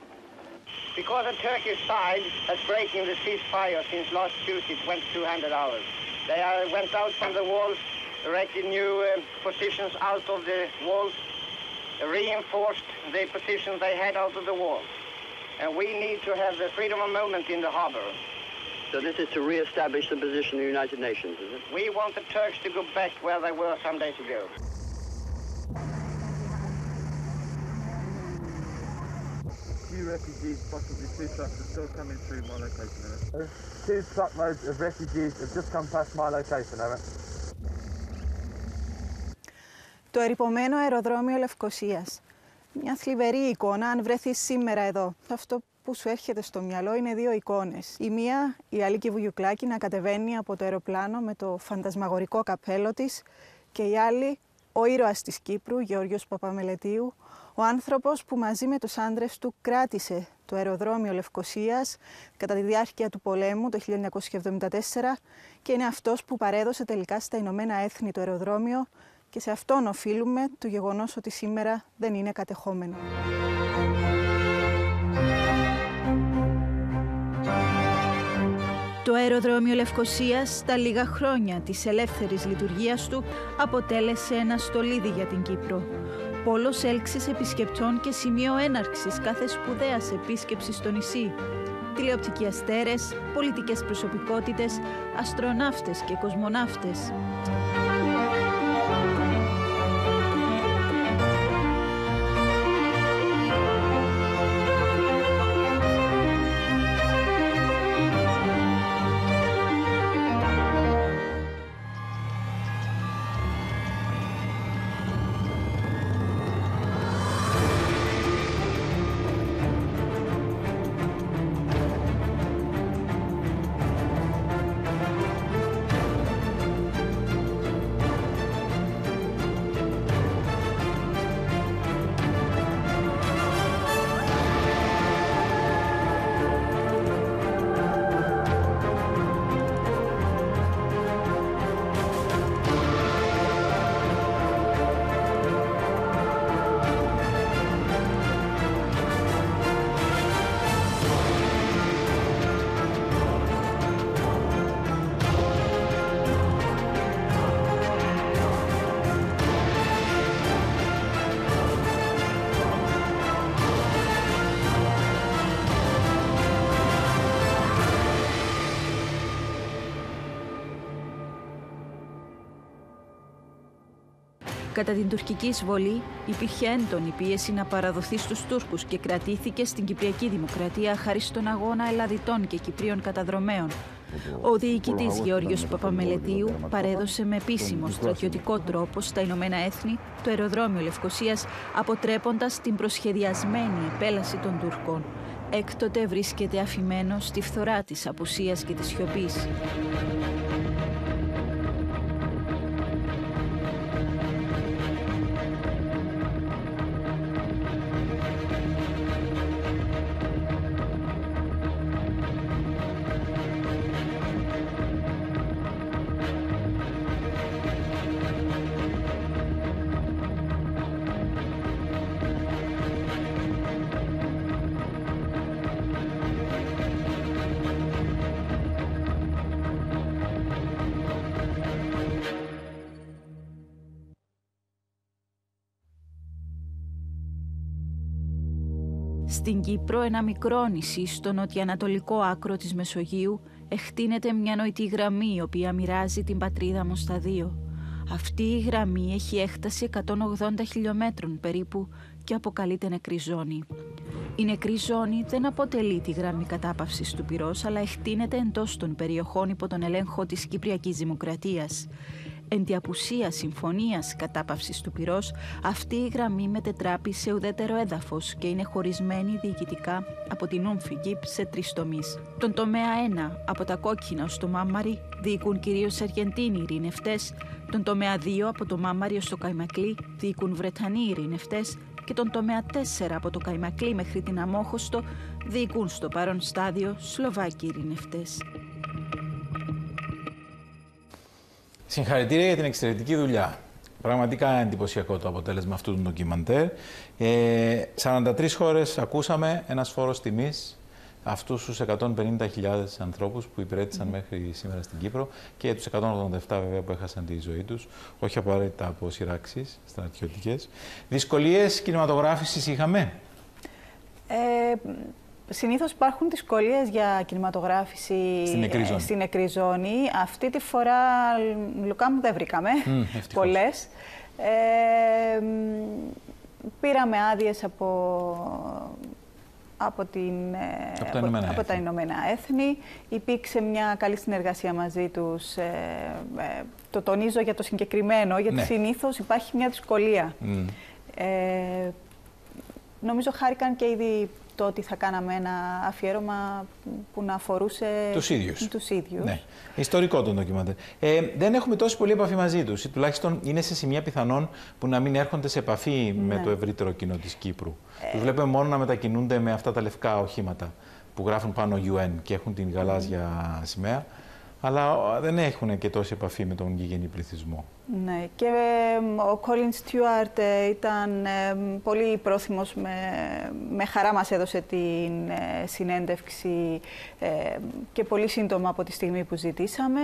Because the Turkish side has breaking the ceasefire since last Tuesday, 2200 hours. They are, went out from the walls, erected new uh, positions out of the walls, reinforced the positions they had out of the walls. And we need to have the freedom of movement in the harbor. So this is to re-establish the position of the United Nations, is it? We want the Turks to go back where they were some days ago. Few refugees, possibly two trucks, are still coming through my location. Uh, two truckloads of refugees have just come past my location, over. Το ερυπωμένο αεροδρόμιο Λευκοσίας. Μια θλιβερή εικόνα αν βρεθεί σήμερα εδώ. Αυτό που σου έρχεται στο μυαλό είναι δύο εικόνες. Η μία, η Αλίκη Βουγιουκλάκη να κατεβαίνει από το αεροπλάνο με το φαντασμαγορικό καπέλο της και η άλλη, ο ήρωας της Κύπρου, Γεώργιος Παπαμελετίου, ο άνθρωπος που μαζί με τους άντρες του κράτησε το αεροδρόμιο Λευκοσίας κατά τη διάρκεια του πολέμου το 1974 και είναι αυτός που παρέδωσε τελικά στα Ηνωμένα Έθνη το αεροδρόμιο και σε αυτόν οφείλουμε το γεγονός ότι σήμερα δεν είναι κατεχόμενο. Το αεροδρόμιο Λευκοσίας στα λίγα χρόνια της ελεύθερης λειτουργίας του αποτέλεσε ένα στολίδι για την Κύπρο. Πόλος έλξης επισκεπτών και σημείο έναρξης κάθε σπουδαίας επίσκεψης στο νησί. Τηλεοπτικοί αστέρες, πολιτικές προσωπικότητες, αστροναύτες και κοσμοναύτες. Κατά την τουρκική εισβολή υπήρχε έντονη πίεση να παραδοθεί στους Τούρκους και κρατήθηκε στην Κυπριακή Δημοκρατία χάρη στον αγώνα Ελλαδιτών και Κυπρίων καταδρομέων. Ο διοικητής Γεώργιος Παπαμελετίου παρέδωσε με επίσημο στρατιωτικό τρόπο στα Ηνωμένα Έθνη το αεροδρόμιο Λευκοσίας αποτρέποντας την προσχεδιασμένη επέλαση των Τούρκων. Έκτοτε βρίσκεται αφημένο στη φθορά της απουσίας και της σιωπής. Στην Κύπρο, ένα μικρό νησί στο νοτιοανατολικό άκρο της Μεσογείου, εκτείνεται μια νοητή γραμμή η οποία μοιράζει την πατρίδα μου στα δύο. Αυτή η γραμμή έχει έκταση 180 χιλιόμετρων περίπου και αποκαλείται νεκρή ζώνη. Η νεκρή ζώνη δεν αποτελεί τη γραμμή κατάπαυσης του πυρός, αλλά εκτείνεται εντός των περιοχών υπό τον ελέγχο της Κυπριακής Δημοκρατίας. Εν τη απουσία συμφωνίας κατάπαυσης του πυρός, αυτή η γραμμή μετετράπει σε ουδέτερο έδαφος και είναι χωρισμένη διοικητικά από την Ούμφη σε τρεις τομείς. Τον τομέα 1, από τα κόκκινα ως το Μάμαρι, διοικούν κυρίως Αργεντίνοι ειρηνευτές, τον τομέα 2 από το Μάμαρι ως το Καϊμακλή διοικούν Βρετανοί ειρηνευτές και τον τομέα 4 από το Καϊμακλή μέχρι την Αμόχωστο διοικούν στο παρόν στάδιο Σλοβάκοι ειρηνευτές. Συγχαρητήρια για την εξαιρετική δουλειά. Πραγματικά εντυπωσιακό το αποτέλεσμα αυτού του ντοκιμαντέρ. Ε, 43 χώρες ακούσαμε, ένας φόρος τιμής αυτούς τους 150.000 ανθρώπους που υπηρέτησαν μέχρι σήμερα στην Κύπρο και τους 187 βέβαια που έχασαν τη ζωή τους, όχι απαραίτητα από σειράξεις στρατιωτικές. Δυσκολίες κινηματογράφησης είχαμε; Ε, Συνήθως υπάρχουν δυσκολίες για κινηματογράφηση στην νεκρή, ζώνη. στην νεκρή ζώνη. Αυτή τη φορά, Λουκά μου, δεν βρήκαμε mm, πολλές. Ε, πήραμε άδειες από, από, την, από, τα, Ηνωμένα από, τα Ηνωμένα Έθνη. Υπήρξε μια καλή συνεργασία μαζί τους. Ε, ε, το τονίζω για το συγκεκριμένο, γιατί ναι. συνήθως υπάρχει μια δυσκολία. Mm. Ε, νομίζω χάρηκαν και ήδη το ότι θα κάναμε ένα αφιέρωμα που να αφορούσε τους ίδιους. Τους ίδιους. Ναι. Ιστορικό το ντοκιμαντέρ. Ε, δεν έχουμε τόση πολύ επαφή μαζί τους. Τουλάχιστον είναι σε σημεία πιθανόν που να μην έρχονται σε επαφή με Ναι. το ευρύτερο κοινό της Κύπρου. Τους βλέπουμε μόνο να μετακινούνται με αυτά τα λευκά οχήματα που γράφουν πάνω UN και έχουν την γαλάζια σημαία. Αλλά ο, δεν έχουν και τόση επαφή με τον γηγενή πληθυσμό. Ναι, και ε, ο Colin Stewart ε, ήταν ε, πολύ πρόθυμος, με, με χαρά μας έδωσε την ε, συνέντευξη ε, και πολύ σύντομα από τη στιγμή που ζητήσαμε.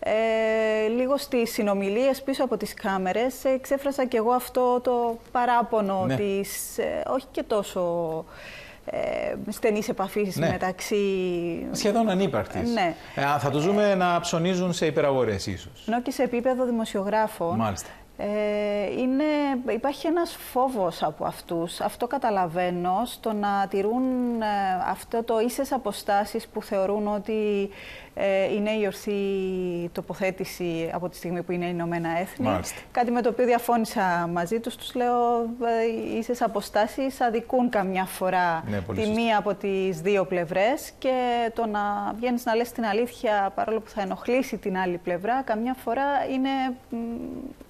Ε, λίγο στις συνομιλίες πίσω από τις κάμερες εξέφρασα και εγώ αυτό το παράπονο Ναι. της, ε, όχι και τόσο ε, στενής επαφής Ναι. μεταξύ... Σχεδόν ανύπαρκτης. Ναι. Ε, α, θα τους δούμε να ψωνίζουν σε υπεραγορές ίσως. Ενώ και σε επίπεδο δημοσιογράφων, Μάλιστα. ε, είναι, υπάρχει ένας φόβος από αυτούς. Αυτό καταλαβαίνω, στο να τηρούν ε, αυτό το ίσες αποστάσεις που θεωρούν ότι ε, είναι η ορθή τοποθέτηση από τη στιγμή που είναι Ηνωμένα Έθνη. Μάλιστα. Κάτι με το οποίο διαφώνησα μαζί τους. Τους λέω, ε, οι ίσες αποστάσεις αδικούν καμιά φορά Ναι, πολύ τη σωστά. μία από τις δύο πλευρές και το να βγαίνεις να λες την αλήθεια παρόλο που θα ενοχλήσει την άλλη πλευρά, καμιά φορά είναι μ,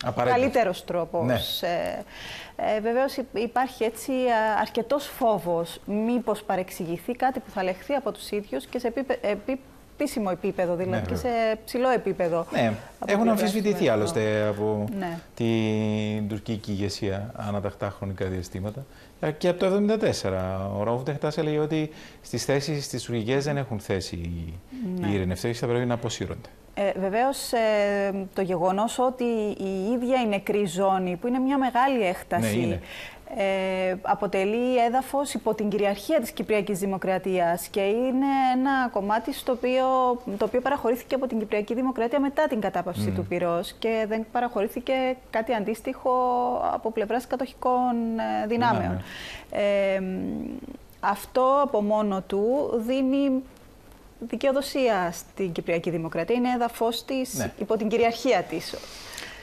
Απαραίτητο. καλύτερος τρόπος. Ναι. Ε, ε, βεβαίως υ- υπάρχει έτσι α, αρκετός φόβος μήπως παρεξηγηθεί κάτι που θα λεχθεί από τους ίδιους και σε επίπε, επί- επίσημο επίπεδο, δηλαδή Ναι, και σε ψηλό επίπεδο. Ναι, από έχουν πλευράς αμφισβητηθεί του άλλωστε από Ναι. την τουρκική ηγεσία ανατακτά χρονικά διαστήματα. Ε, Και από το 1974 ο Ραούφ Τεχτάς έλεγε ότι στις θέσεις της τουρκικές δεν έχουν θέση οι, Ναι. οι ειρηνευτές και θα πρέπει να αποσύρονται. Ε, βεβαίως ε, το γεγονός ότι η ίδια η νεκρή ζώνη, που είναι μια μεγάλη έκταση, Ναι, είναι. Ε, αποτελεί έδαφος υπό την κυριαρχία της Κυπριακής Δημοκρατίας και είναι ένα κομμάτι στο οποίο, το οποίο παραχωρήθηκε από την Κυπριακή Δημοκρατία μετά την κατάπαυση Μμ. του πυρός και δεν παραχωρήθηκε κάτι αντίστοιχο από πλευράς κατοχικών ε, δυνάμεων. Ε, μ, αυτό από μόνο του δίνει δικαιοδοσία στην Κυπριακή Δημοκρατία. Είναι έδαφος της Ναι. υπό την κυριαρχία της.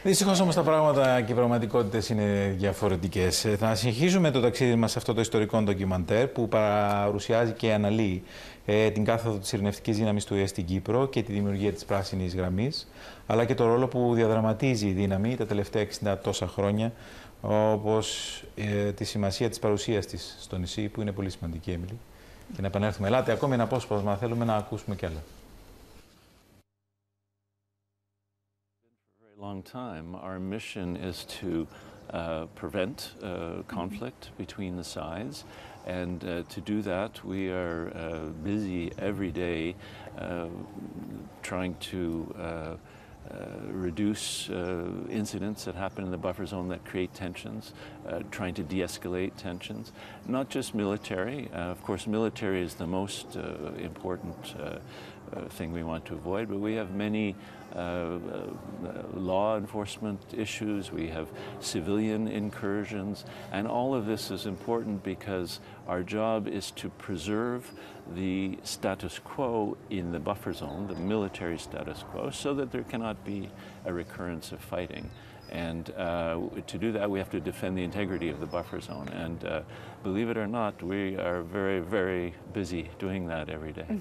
Δυστυχώς όμως τα πράγματα και οι πραγματικότητες είναι διαφορετικές. Θα συνεχίσουμε το ταξίδι μας σε αυτό το ιστορικό ντοκιμαντέρ που παρουσιάζει και αναλύει ε, την κάθοδο της ειρηνευτικής δύναμης του ΕΕ στην Κύπρο και τη δημιουργία της πράσινης γραμμής, αλλά και το ρόλο που διαδραματίζει η δύναμη τα τελευταία 60 τόσα χρόνια, όπως ε, τη σημασία της παρουσίας της στο νησί, που είναι πολύ σημαντική, Έμιλη. Και να επανέλθουμε. Ελάτε, ακόμη ένα απόσπασμα. Θέλουμε να ακούσουμε κι άλλα. Long time, our mission is to uh, prevent uh, conflict between the sides. And uh, to do that, we are uh, busy every day uh, trying to uh, uh, reduce uh, incidents that happen in the buffer zone that create tensions, uh, trying to de-escalate tensions, not just military. Uh, of course, military is the most uh, important thing we want to avoid, but we have many uh, uh, law enforcement issues, we have civilian incursions, and all of this is important because our job is to preserve the status quo in the buffer zone, the military status quo, so that there cannot be a recurrence of fighting. And uh, to do that, we have to defend the integrity of the buffer zone. And uh, believe it or not, we are very, very busy doing that every day.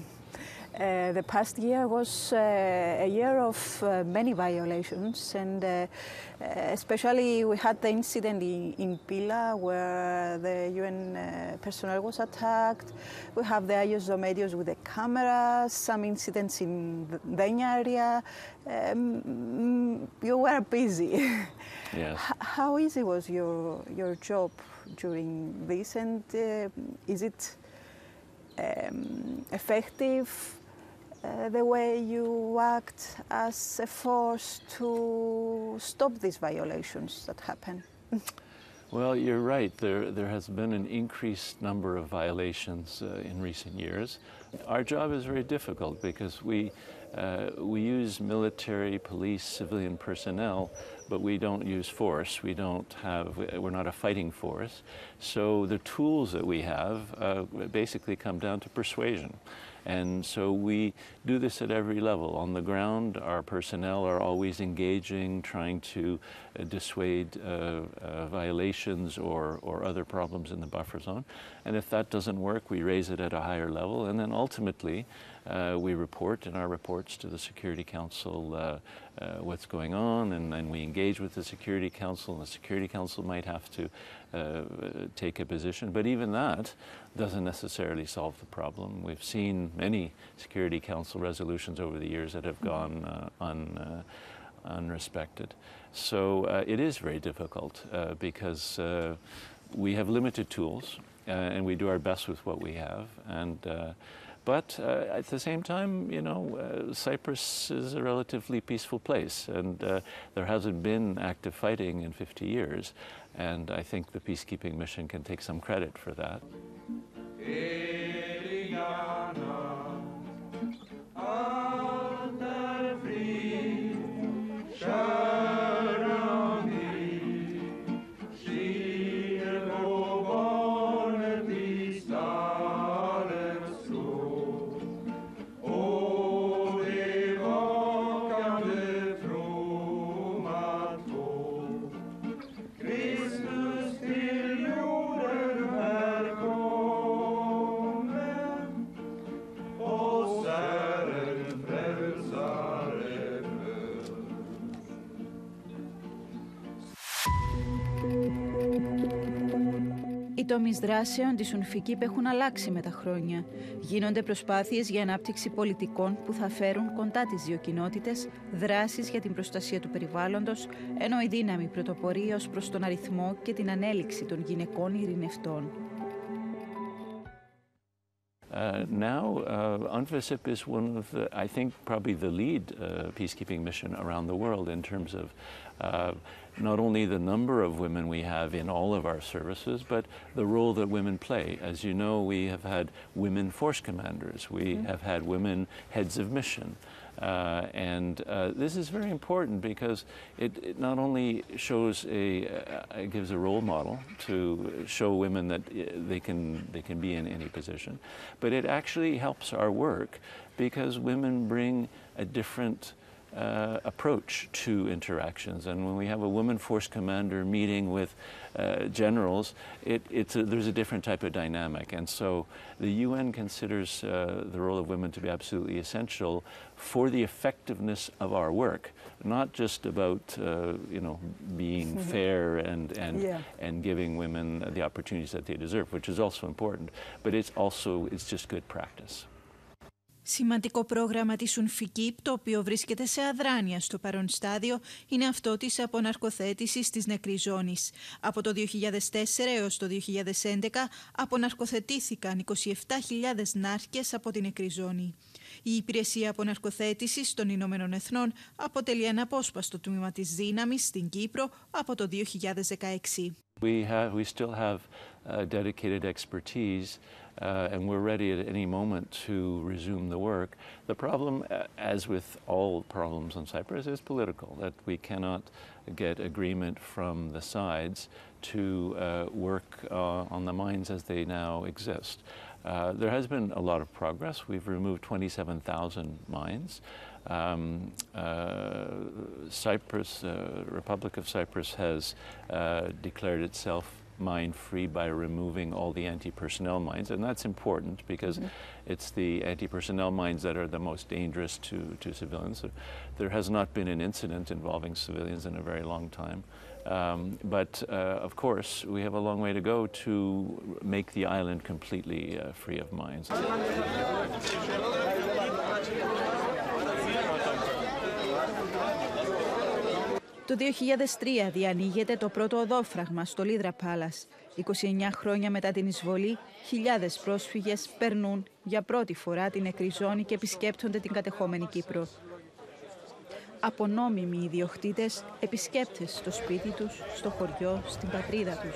Uh, the past year was uh, a year of uh, many violations, and uh, uh, especially we had the incident in, in Pila where the UN uh, personnel was attacked. We have the Ayos Domedios with the cameras, some incidents in the Denia area. Um, you were busy. Yes. How easy was your your job during this, and uh, is it um, effective uh, the way you act as a force to stop these violations that happen? Well, you're right. There, there has been an increased number of violations uh, in recent years. Our job is very difficult because we, uh, we use military, police, civilian personnel, but we don't use force. We don't have, we're not a fighting force. So the tools that we have uh, basically come down to persuasion. And so we do this at every level. On the ground, our personnel are always engaging, trying to uh, dissuade uh, uh, violations or, or other problems in the buffer zone. And if that doesn't work, we raise it at a higher level. And then ultimately, uh, we report in our reports to the Security Council uh, uh, what's going on, and then we engage with the Security Council, and the Security Council might have to uh, take a position. But even that doesn't necessarily solve the problem. We've seen many Security Council resolutions over the years that have gone uh, un, uh, unrespected. So uh, it is very difficult uh, because uh, we have limited tools uh, and we do our best with what we have. And uh, but uh, at the same time, you know, uh, Cyprus is a relatively peaceful place, and uh, there hasn't been active fighting in 50 years. And I think the peacekeeping mission can take some credit for that. Τομεί δράσεων της UNFICIP έχουν αλλάξει με τα χρόνια. Γίνονται προσπάθειες για ανάπτυξη πολιτικών που θα φέρουν κοντά τις δύο κοινότητες, δράσεις για την προστασία του περιβάλλοντος, ενώ η δύναμη πρωτοπορεί ως προς τον αριθμό και την ανέλυξη των γυναικών ειρηνευτών. Now, uh, is one of the, I think, probably the lead uh, peacekeeping mission around the world in terms of uh, not only the number of women we have in all of our services, but the role that women play. As you know, we have had women force commanders, we Mhm. have had women heads of mission. Uh, and uh, this is very important because it, it not only shows a, uh, it gives a role model to show women that uh, they can, they can be in any position, but it actually helps our work because women bring a different uh, approach to interactions. And when we have a woman force commander meeting with uh, generals, it, it's a, there's a different type of dynamic. And so the UN considers uh, the role of women to be absolutely essential for the effectiveness of our work, not just about uh, you know being Mhm. fair and and Yeah. and giving women the opportunities that they deserve, which is also important. But it's also it's just good practice. Σημαντικό πρόγραμμα της UNFICIP, το οποίο βρίσκεται σε αδράνεια στο παρόν στάδιο, είναι αυτό της αποναρκοθέτησης της νεκρής ζώνης. Από το 2004 έως το 2011 αποναρκοθετήθηκαν 27.000 νάρκες από την νεκρή ζώνη. Η υπηρεσία αποναρκοθέτησης των Ηνωμένων Εθνών αποτελεί ένα απόσπαστο τμήμα της δύναμης στην Κύπρο από το 2016. We have, we still have uh, dedicated expertise, uh, and we're ready at any moment to resume the work. The problem, uh, as with all problems on Cyprus, is political. That we cannot get agreement from the sides to uh, work uh, on the mines as they now exist. Uh, there has been a lot of progress. We've removed 27,000 mines. Um, uh, Cyprus, uh, Republic of Cyprus, has uh, declared itself mine-free by removing all the anti-personnel mines, and that's important because Mhm. it's the anti-personnel mines that are the most dangerous to, to civilians. So There has not been an incident involving civilians in a very long time. Um, but uh, of course, we have a long way to go to make the island completely uh, free of mines. Το 2003 διανοίγεται το πρώτο οδόφραγμα στο Λίδρα Πάλας. 29 χρόνια μετά την εισβολή, χιλιάδες πρόσφυγες περνούν για πρώτη φορά την νεκρή ζώνη και επισκέπτονται την κατεχόμενη Κύπρο. Απονόμιμοι ιδιοκτήτες, επισκέπτες στο σπίτι τους, στο χωριό, στην πατρίδα τους.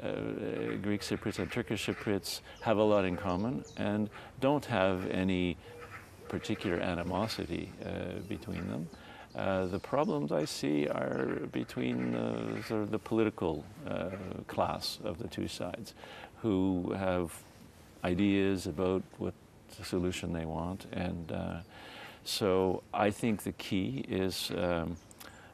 uh, Greek Cypriots and Turkish Cypriots have a lot in common and don't have any particular animosity uh, between them. Uh, the problems I see are between uh, sort of the political uh, class of the two sides, who have ideas about what solution they want, and so I think the key is um,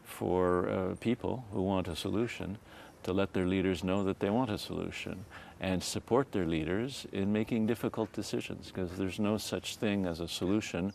for people who want a solution to let their leaders know that they want a solution and support their leaders in making difficult decisions because there's no such thing as a solution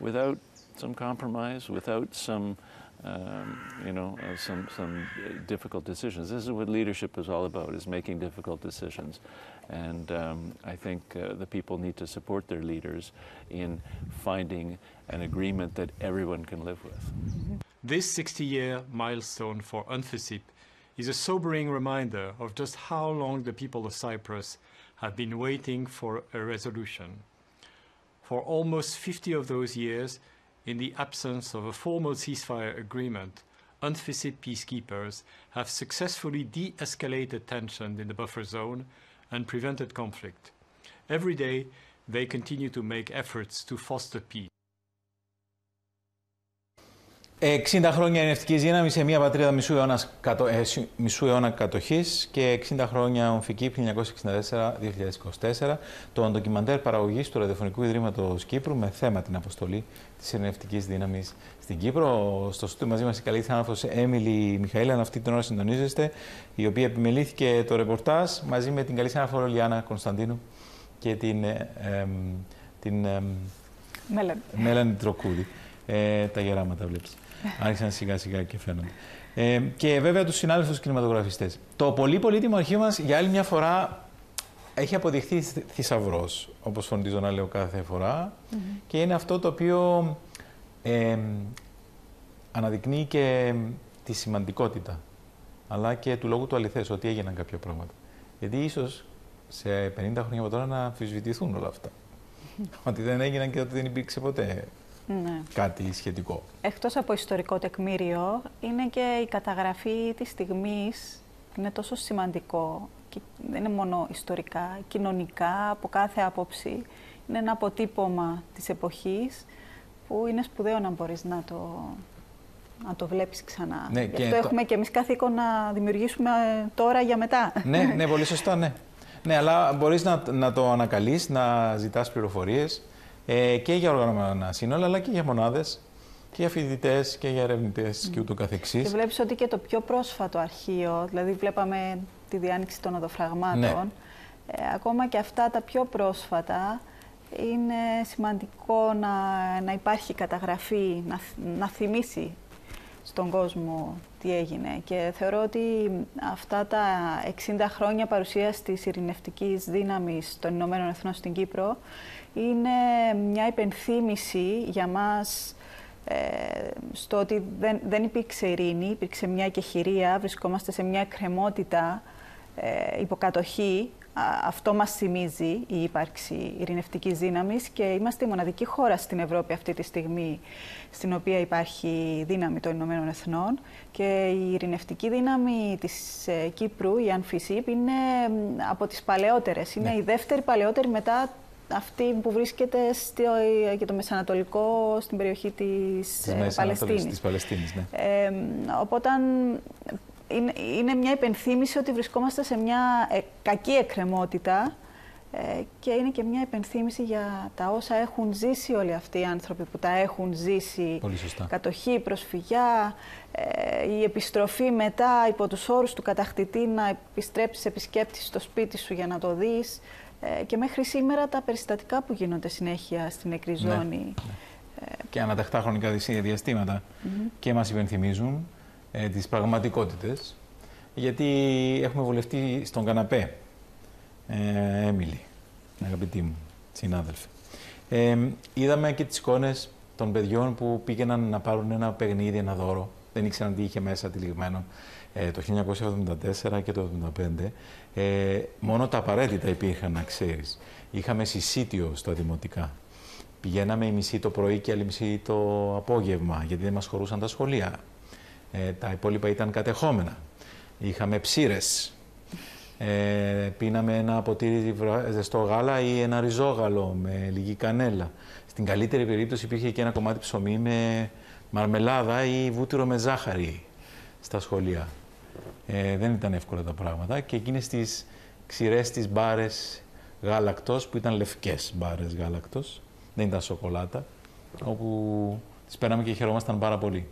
without some compromise, without some, um, you know, uh, some, some difficult decisions. This is what leadership is all about, is making difficult decisions. And um, I think uh, the people need to support their leaders in finding an agreement that everyone can live with. This 60 year milestone for UNFICYP is a sobering reminder of just how long the people of Cyprus have been waiting for a resolution. For almost 50 of those years, in the absence of a formal ceasefire agreement, UNFICYP peacekeepers have successfully de escalated tension in the buffer zone and prevented conflict. Every day, they continue to make efforts to foster peace. 60 χρόνια ενευτικής δύναμης σε μια πατρίδα μισού αιώνας, κατο, ε, μισού αιώνα κατοχής και 60 χρόνια ομφική 1964-2024, το ντοκιμαντέρ παραγωγής του Ραδιοφωνικού Ιδρύματος Κύπρου με θέμα την αποστολή της ενευτικής δύναμης στην Κύπρο. Στο στούτο μαζί μας η καλή θάναφος Έμιλη Μιχαήλ, αυτή την ώρα συντονίζεστε, η οποία επιμελήθηκε το ρεπορτάζ μαζί με την καλή θάναφο Λιάννα Κωνσταντίνου και την, ε, ε, την ε, Μέλανη Τροκούδη. Ε, τα γεράματα βλέπεις. Άρχισαν σιγά σιγά και φαίνονται. Ε, και βέβαια τους συνάδελφους κινηματογραφιστές. Το πολύ πολύτιμο αρχείο μας για άλλη μια φορά έχει αποδειχθεί θησαυρός, όπως φροντίζω να λέω κάθε φορά. Και είναι αυτό το οποίο ε, αναδεικνύει και τη σημαντικότητα, αλλά και του λόγου του αληθές, ότι έγιναν κάποια πράγματα. Γιατί ίσως σε 50 χρόνια από τώρα να αμφισβητηθούν όλα αυτά. ότι δεν έγιναν και ότι δεν υπήρξε ποτέ ναι. κάτι σχετικό. Εκτός από ιστορικό τεκμήριο, είναι και η καταγραφή της στιγμής είναι τόσο σημαντικό. Και δεν είναι μόνο ιστορικά, κοινωνικά, από κάθε άποψη. Είναι ένα αποτύπωμα της εποχής που είναι σπουδαίο να μπορείς να το, να το βλέπεις ξανά. Ναι, Γι' αυτό έχουμε και εμείς καθήκον να δημιουργήσουμε τώρα για μετά. Ναι, ναι πολύ σωστά, ναι. Ναι, αλλά μπορείς να, να το ανακαλείς, να ζητάς πληροφορίες, ε, και για οργανωμένα σύνολα, αλλά και για μονάδες και για φοιτητές και για ερευνητές mm. και ούτω καθεξής. Και βλέπεις ότι και το πιο πρόσφατο αρχείο, δηλαδή βλέπαμε τη διάνοιξη των οδοφραγμάτων, ναι. ε, ακόμα και αυτά τα πιο πρόσφατα, είναι σημαντικό να, να υπάρχει καταγραφή, να, να θυμίσει στον κόσμο τι έγινε. Και θεωρώ ότι αυτά τα 60 χρόνια παρουσίας της ειρηνευτικής δύναμης των Ηνωμένων Εθνών στην Κύπρο είναι μια υπενθύμηση για μας ε, στο ότι δεν, δεν υπήρξε ειρήνη, υπήρξε μια εκεχηρία, βρισκόμαστε σε μια εκκρεμότητα, ε, υποκατοχή. Αυτό μας θυμίζει η ύπαρξη ειρηνευτικής δύναμης και είμαστε η μοναδική χώρα στην Ευρώπη αυτή τη στιγμή στην οποία υπάρχει δύναμη των Ηνωμένων Εθνών και η ειρηνευτική δύναμη της ε, Κύπρου, η Ανφισίπ, είναι από τις παλαιότερες. Είναι ναι. η δεύτερη παλαιότερη μετά αυτή που βρίσκεται στο, για το Μεσανατολικό, στην περιοχή της, της ε, Παλαιστίνης. Της Παλαιστίνης ναι. ε, οπότε είναι, είναι μια υπενθύμηση ότι βρισκόμαστε σε μια ε, κακή εκκρεμότητα ε, και είναι και μια υπενθύμηση για τα όσα έχουν ζήσει όλοι αυτοί οι άνθρωποι που τα έχουν ζήσει. Πολύ σωστά. Κατοχή, προσφυγιά, ε, η επιστροφή μετά υπό τους όρους του κατακτητή να επιστρέψεις επισκέπτης στο σπίτι σου για να το δεις. Ε, και μέχρι σήμερα τα περιστατικά που γίνονται συνέχεια στην νεκρή ναι, ζώνη. Ναι. Και αναταχτά χρονικά διαστήματα και μας υπενθυμίζουν ε, τις πραγματικότητες γιατί έχουμε βολευτεί στον καναπέ. Ε, Έμιλη, αγαπητή μου συνάδελφε. Ε, είδαμε και τις εικόνες των παιδιών που πήγαιναν να πάρουν ένα παιχνίδι, ένα δώρο. Δεν ήξεραν τι είχε μέσα τυλιγμένο ε, το 1974 και το 1975 ε, μόνο τα απαραίτητα υπήρχαν, να ξέρεις. Είχαμε συσίτιο στα δημοτικά. Πηγαίναμε η μισή το πρωί και άλλη μισή το απόγευμα, γιατί δεν μας χωρούσαν τα σχολεία. Ε, τα υπόλοιπα ήταν κατεχόμενα. Είχαμε ψήρες. Ε, πίναμε ένα ποτήρι βρα- ζεστό γάλα ή ένα ριζόγαλο με λίγη κανέλα. Στην καλύτερη περίπτωση υπήρχε και ένα κομμάτι ψωμί με μαρμελάδα ή βούτυρο με ζάχαρη στα σχολεία. Ε, δεν ήταν εύκολα τα πράγματα και εκείνες τις ξηρές τις μπάρες γάλακτος που ήταν λευκές μπάρες γάλακτος, δεν ήταν σοκολάτα, όπου τις παίρναμε και χαιρόμασταν πάρα πολύ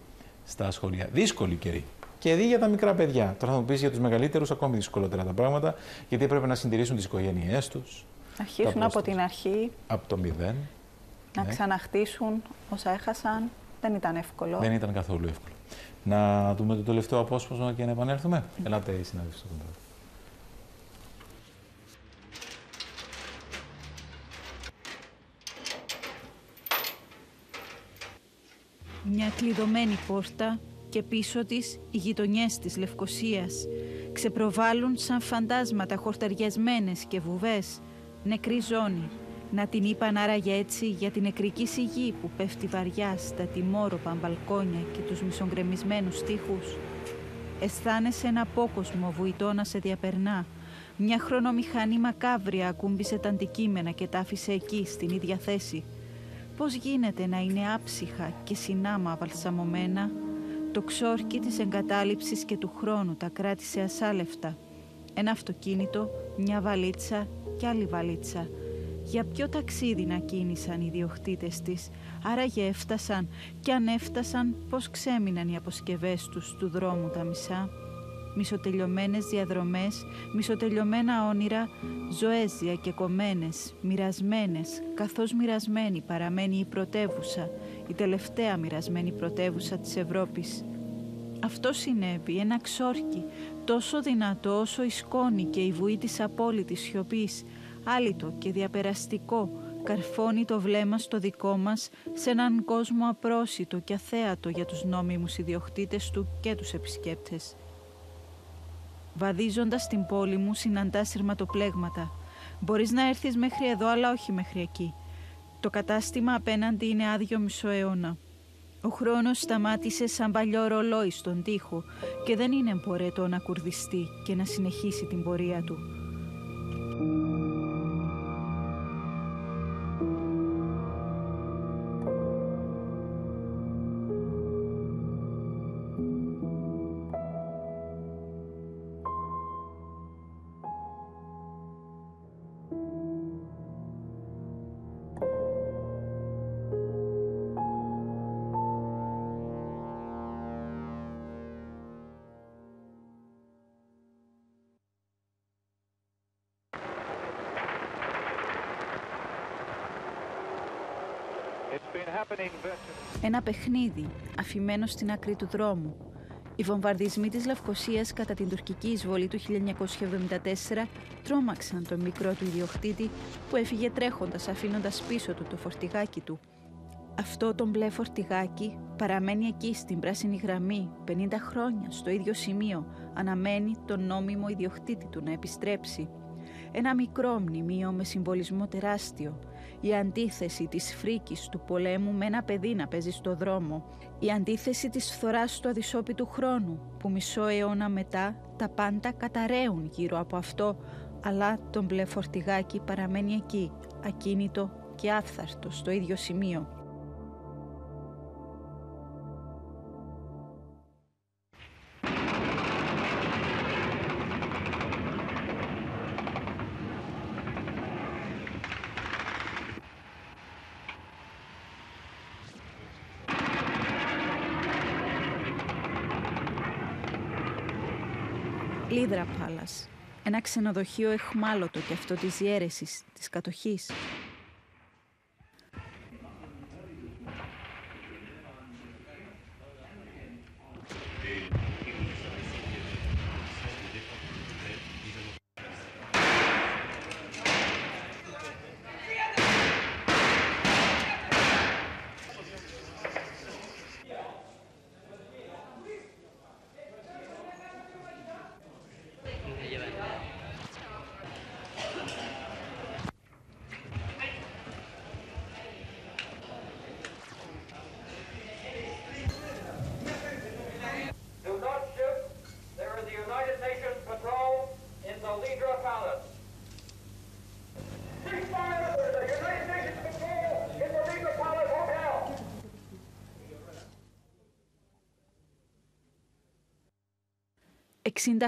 στα σχολεία. Δύσκολη καιρή. Και δει για τα μικρά παιδιά. Τώρα θα μου πεις για τους μεγαλύτερους ακόμη δυσκολότερα τα πράγματα, γιατί έπρεπε να συντηρήσουν τις οικογένειές τους Να αρχίσουν Τα από την αρχή, από το μηδέν. να Ναι. ξαναχτίσουν όσα έχασαν. Δεν ήταν εύκολο. Δεν ήταν καθόλου εύκολο. Να δούμε το τελευταίο απόσπασμα και να επανέλθουμε. Ελάτε, οι συνάδελφοι στο κοντά. Μια κλειδωμένη πόρτα και πίσω της οι γειτονιές της Λευκοσίας ξεπροβάλλουν σαν φαντάσματα χορταριασμένες και βουβές, νεκρή ζώνη. Να την είπαν άραγε έτσι για την νεκρική σιγή που πέφτει βαριά στα τιμόρροπα μπαλκόνια και τους μισογκρεμισμένους τοίχους. Αισθάνεσαι ένα απόκοσμο βουητό να σε διαπερνά. Μια χρονομηχανή μακάβρια ακούμπησε τα αντικείμενα και τα άφησε εκεί, στην ίδια θέση. Πώς γίνεται να είναι άψυχα και συνάμα βαλσαμωμένα; Το ξόρκι της εγκατάλειψης και του χρόνου τα κράτησε ασάλευτα. Ένα αυτοκίνητο, μια βαλίτσα και άλλη βαλίτσα. Για ποιο ταξίδι να κίνησαν οι διοχτήτες της, άραγε έφτασαν και αν έφτασαν πώς ξέμειναν οι αποσκευές τους του δρόμου τα μισά; Μισοτελειωμένες διαδρομές, μισοτελειωμένα όνειρα, ζωές διακεκομένες, μοιρασμένες, καθώς μοιρασμένη παραμένει η πρωτεύουσα, η τελευταία μοιρασμένη πρωτεύουσα της Ευρώπης. Αυτό συνέβη, ένα ξόρκι, τόσο δυνατό όσο η σκόνη και η βουή της απόλυτης σιωπής, άλυτο και διαπεραστικό, καρφώνει το βλέμμα στο δικό μας σε έναν κόσμο απρόσιτο και αθέατο για τους νόμιμους ιδιοκτήτες του και τους επισκέπτες. Βαδίζοντας την πόλη μου συναντάς σειρματοπλέγματα. Μπορείς να έρθεις μέχρι εδώ αλλά όχι μέχρι εκεί. Το κατάστημα απέναντι είναι άδειο μισό αιώνα. Ο χρόνος σταμάτησε σαν παλιό ρολόι στον τοίχο και δεν είναι εμπορέτο να κουρδιστεί και να συνεχίσει την πορεία του. Παιχνίδι, αφημένος στην άκρη του δρόμου. Οι βομβαρδισμοί της Λευκοσίας κατά την τουρκική εισβολή του 1974 τρόμαξαν τον μικρό του ιδιοκτήτη που έφυγε τρέχοντας αφήνοντας πίσω του το φορτηγάκι του. Αυτό το μπλε φορτηγάκι παραμένει εκεί στην πράσινη γραμμή 50 χρόνια στο ίδιο σημείο αναμένει τον νόμιμο ιδιοκτήτη του να επιστρέψει. Ένα μικρό μνημείο με συμβολισμό τεράστιο. Η αντίθεση της φρίκης του πολέμου με ένα παιδί να παίζει στο δρόμο. Η αντίθεση της φθοράς του αδυσόπιτου χρόνου που μισό αιώνα μετά τα πάντα καταραίουν γύρω από αυτό αλλά το μπλε φορτηγάκι παραμένει εκεί, ακίνητο και άφθαρτο στο ίδιο σημείο. Λίδρα Πάλας. Ένα ξενοδοχείο εχμάλωτο και αυτό της διέρεσης, της κατοχής.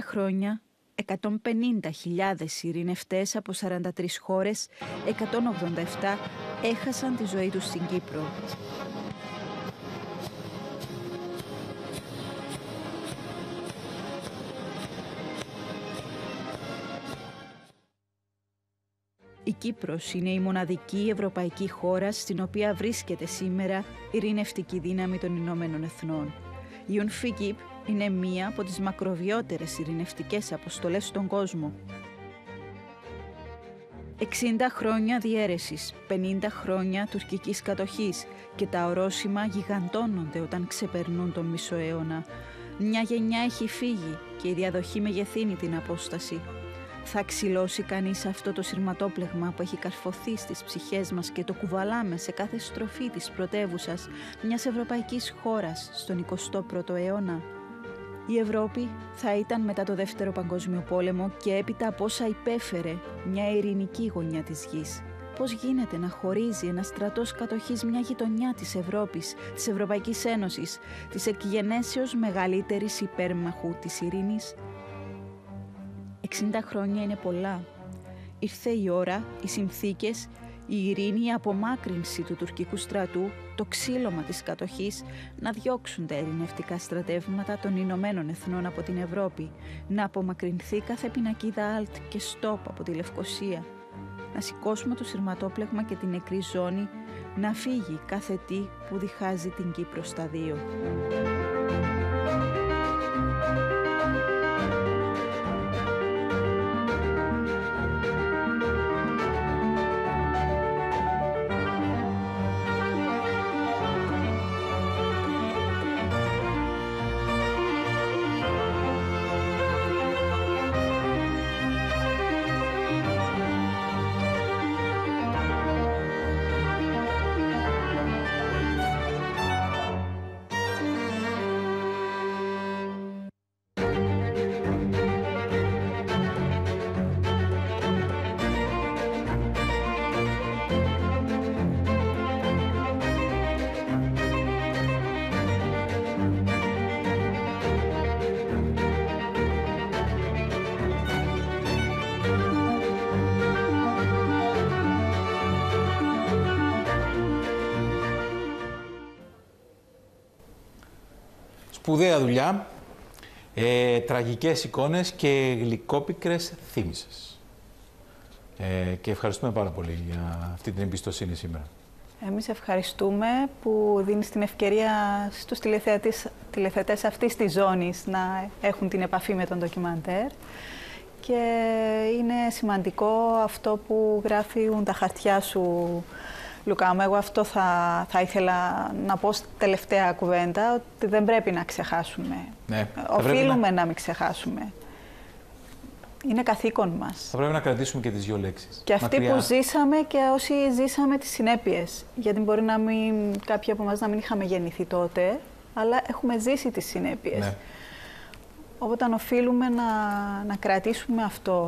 Χρόνια 150.000 ειρηνευτές από 43 χώρες, 187 έχασαν τη ζωή τους στην Κύπρο. Η Κύπρος είναι η μοναδική ευρωπαϊκή χώρα στην οποία βρίσκεται σήμερα η ειρηνευτική δύναμη των Ηνωμένων Εθνών. Η UNFIGIP είναι μία από τις μακροβιότερες ειρηνευτικές αποστολές στον κόσμο. 60 χρόνια διέρεσης, 50 χρόνια τουρκικής κατοχής και τα ορόσημα γιγαντώνονται όταν ξεπερνούν τον μισό αιώνα. Μια γενιά έχει φύγει και η διαδοχή μεγεθύνει την απόσταση. Θα ξυλώσει κανείς αυτό το σειρματόπλεγμα που έχει καρφωθεί στις ψυχές μας και το κουβαλάμε σε κάθε στροφή της πρωτεύουσας μιας ευρωπαϊκής χώρας στον 21ο αιώνα. Η Ευρώπη θα ήταν μετά το Δεύτερο Παγκόσμιο Πόλεμο και έπειτα από όσα υπέφερε μια ειρηνική γωνιά της γης. Πώς γίνεται να χωρίζει ένα στρατός κατοχής μια γειτονιά της Ευρώπης, της Ευρωπαϊκής Ένωσης, της εκγενέσεως μεγαλύτερης υπέρμαχου της ειρήνης; 60 χρόνια είναι πολλά. Ήρθε η ώρα, οι συνθήκες, η ειρήνη, η απομάκρυνση του τουρκικού στρατού, το ξύλωμα της κατοχής να διώξουν τα ειρηνευτικά στρατεύματα των Ηνωμένων Εθνών από την Ευρώπη, να απομακρυνθεί κάθε πινακίδα Αλτ και Στόπ από τη Λευκοσία, να σηκώσουμε το σειρματόπλεγμα και την νεκρή ζώνη, να φύγει κάθε τι που διχάζει την Κύπρο στα δύο. Σπουδαία δουλειά, ε, τραγικές εικόνες και γλυκόπικρες θύμησες. Ε, και ευχαριστούμε πάρα πολύ για αυτή την εμπιστοσύνη σήμερα. Εμείς ευχαριστούμε που δίνεις την ευκαιρία στους τηλεθεατές, τηλεθεατές αυτής της ζώνης να έχουν την επαφή με τον ντοκιμαντέρ και είναι σημαντικό αυτό που γράφουν τα χαρτιά σου Λουκά μου, εγώ αυτό θα, θα ήθελα να πω στη τελευταία κουβέντα, ότι δεν πρέπει να ξεχάσουμε. Ναι, Οφείλουμε να... μην ξεχάσουμε. Είναι καθήκον μας. Θα πρέπει να κρατήσουμε και τις δύο λέξεις. Και αυτοί που ζήσαμε και όσοι ζήσαμε τις συνέπειες. Γιατί μπορεί να μην, κάποιοι από εμάς να μην είχαμε γεννηθεί τότε, αλλά έχουμε ζήσει τις συνέπειες. Ναι. Οπότε οφείλουμε να, να κρατήσουμε αυτό.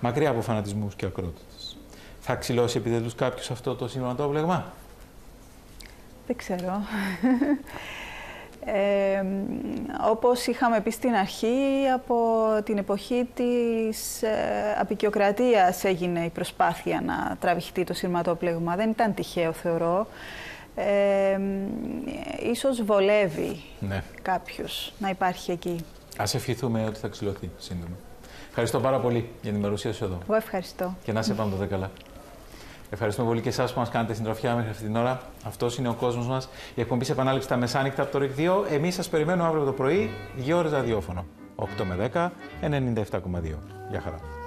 Μακριά από φανατισμούς και ακρότητες. Θα ξυλώσει επιτέλους κάποιος αυτό το σηματόπλεγμα; Δεν ξέρω. Ε, όπως είχαμε πει στην αρχή, από την εποχή της ε, απεικιοκρατίας έγινε η προσπάθεια να τραβηχτεί το σειρματόπλεγμα. Δεν ήταν τυχαίο, θεωρώ. Ε, ίσως βολεύει ναι. κάποιος να υπάρχει εκεί. Ας ευχηθούμε ότι θα ξυλωθεί σύντομα. Ευχαριστώ πάρα πολύ για την παρουσία σου εδώ. Εγώ ευχαριστώ. Και να σε πάμε το καλά. Ευχαριστούμε πολύ και εσάς που μας κάνετε συντροφιά μέχρι αυτή την ώρα. Αυτός είναι ο κόσμος μας. Η εκπομπή σε επανάληψη τα μεσάνυχτα από το ΡΙΚ 2. Εμείς σας περιμένουμε αύριο το πρωί, δύο ώρες ραδιόφωνο. 8 με 10, 97,2. Γεια χαρά.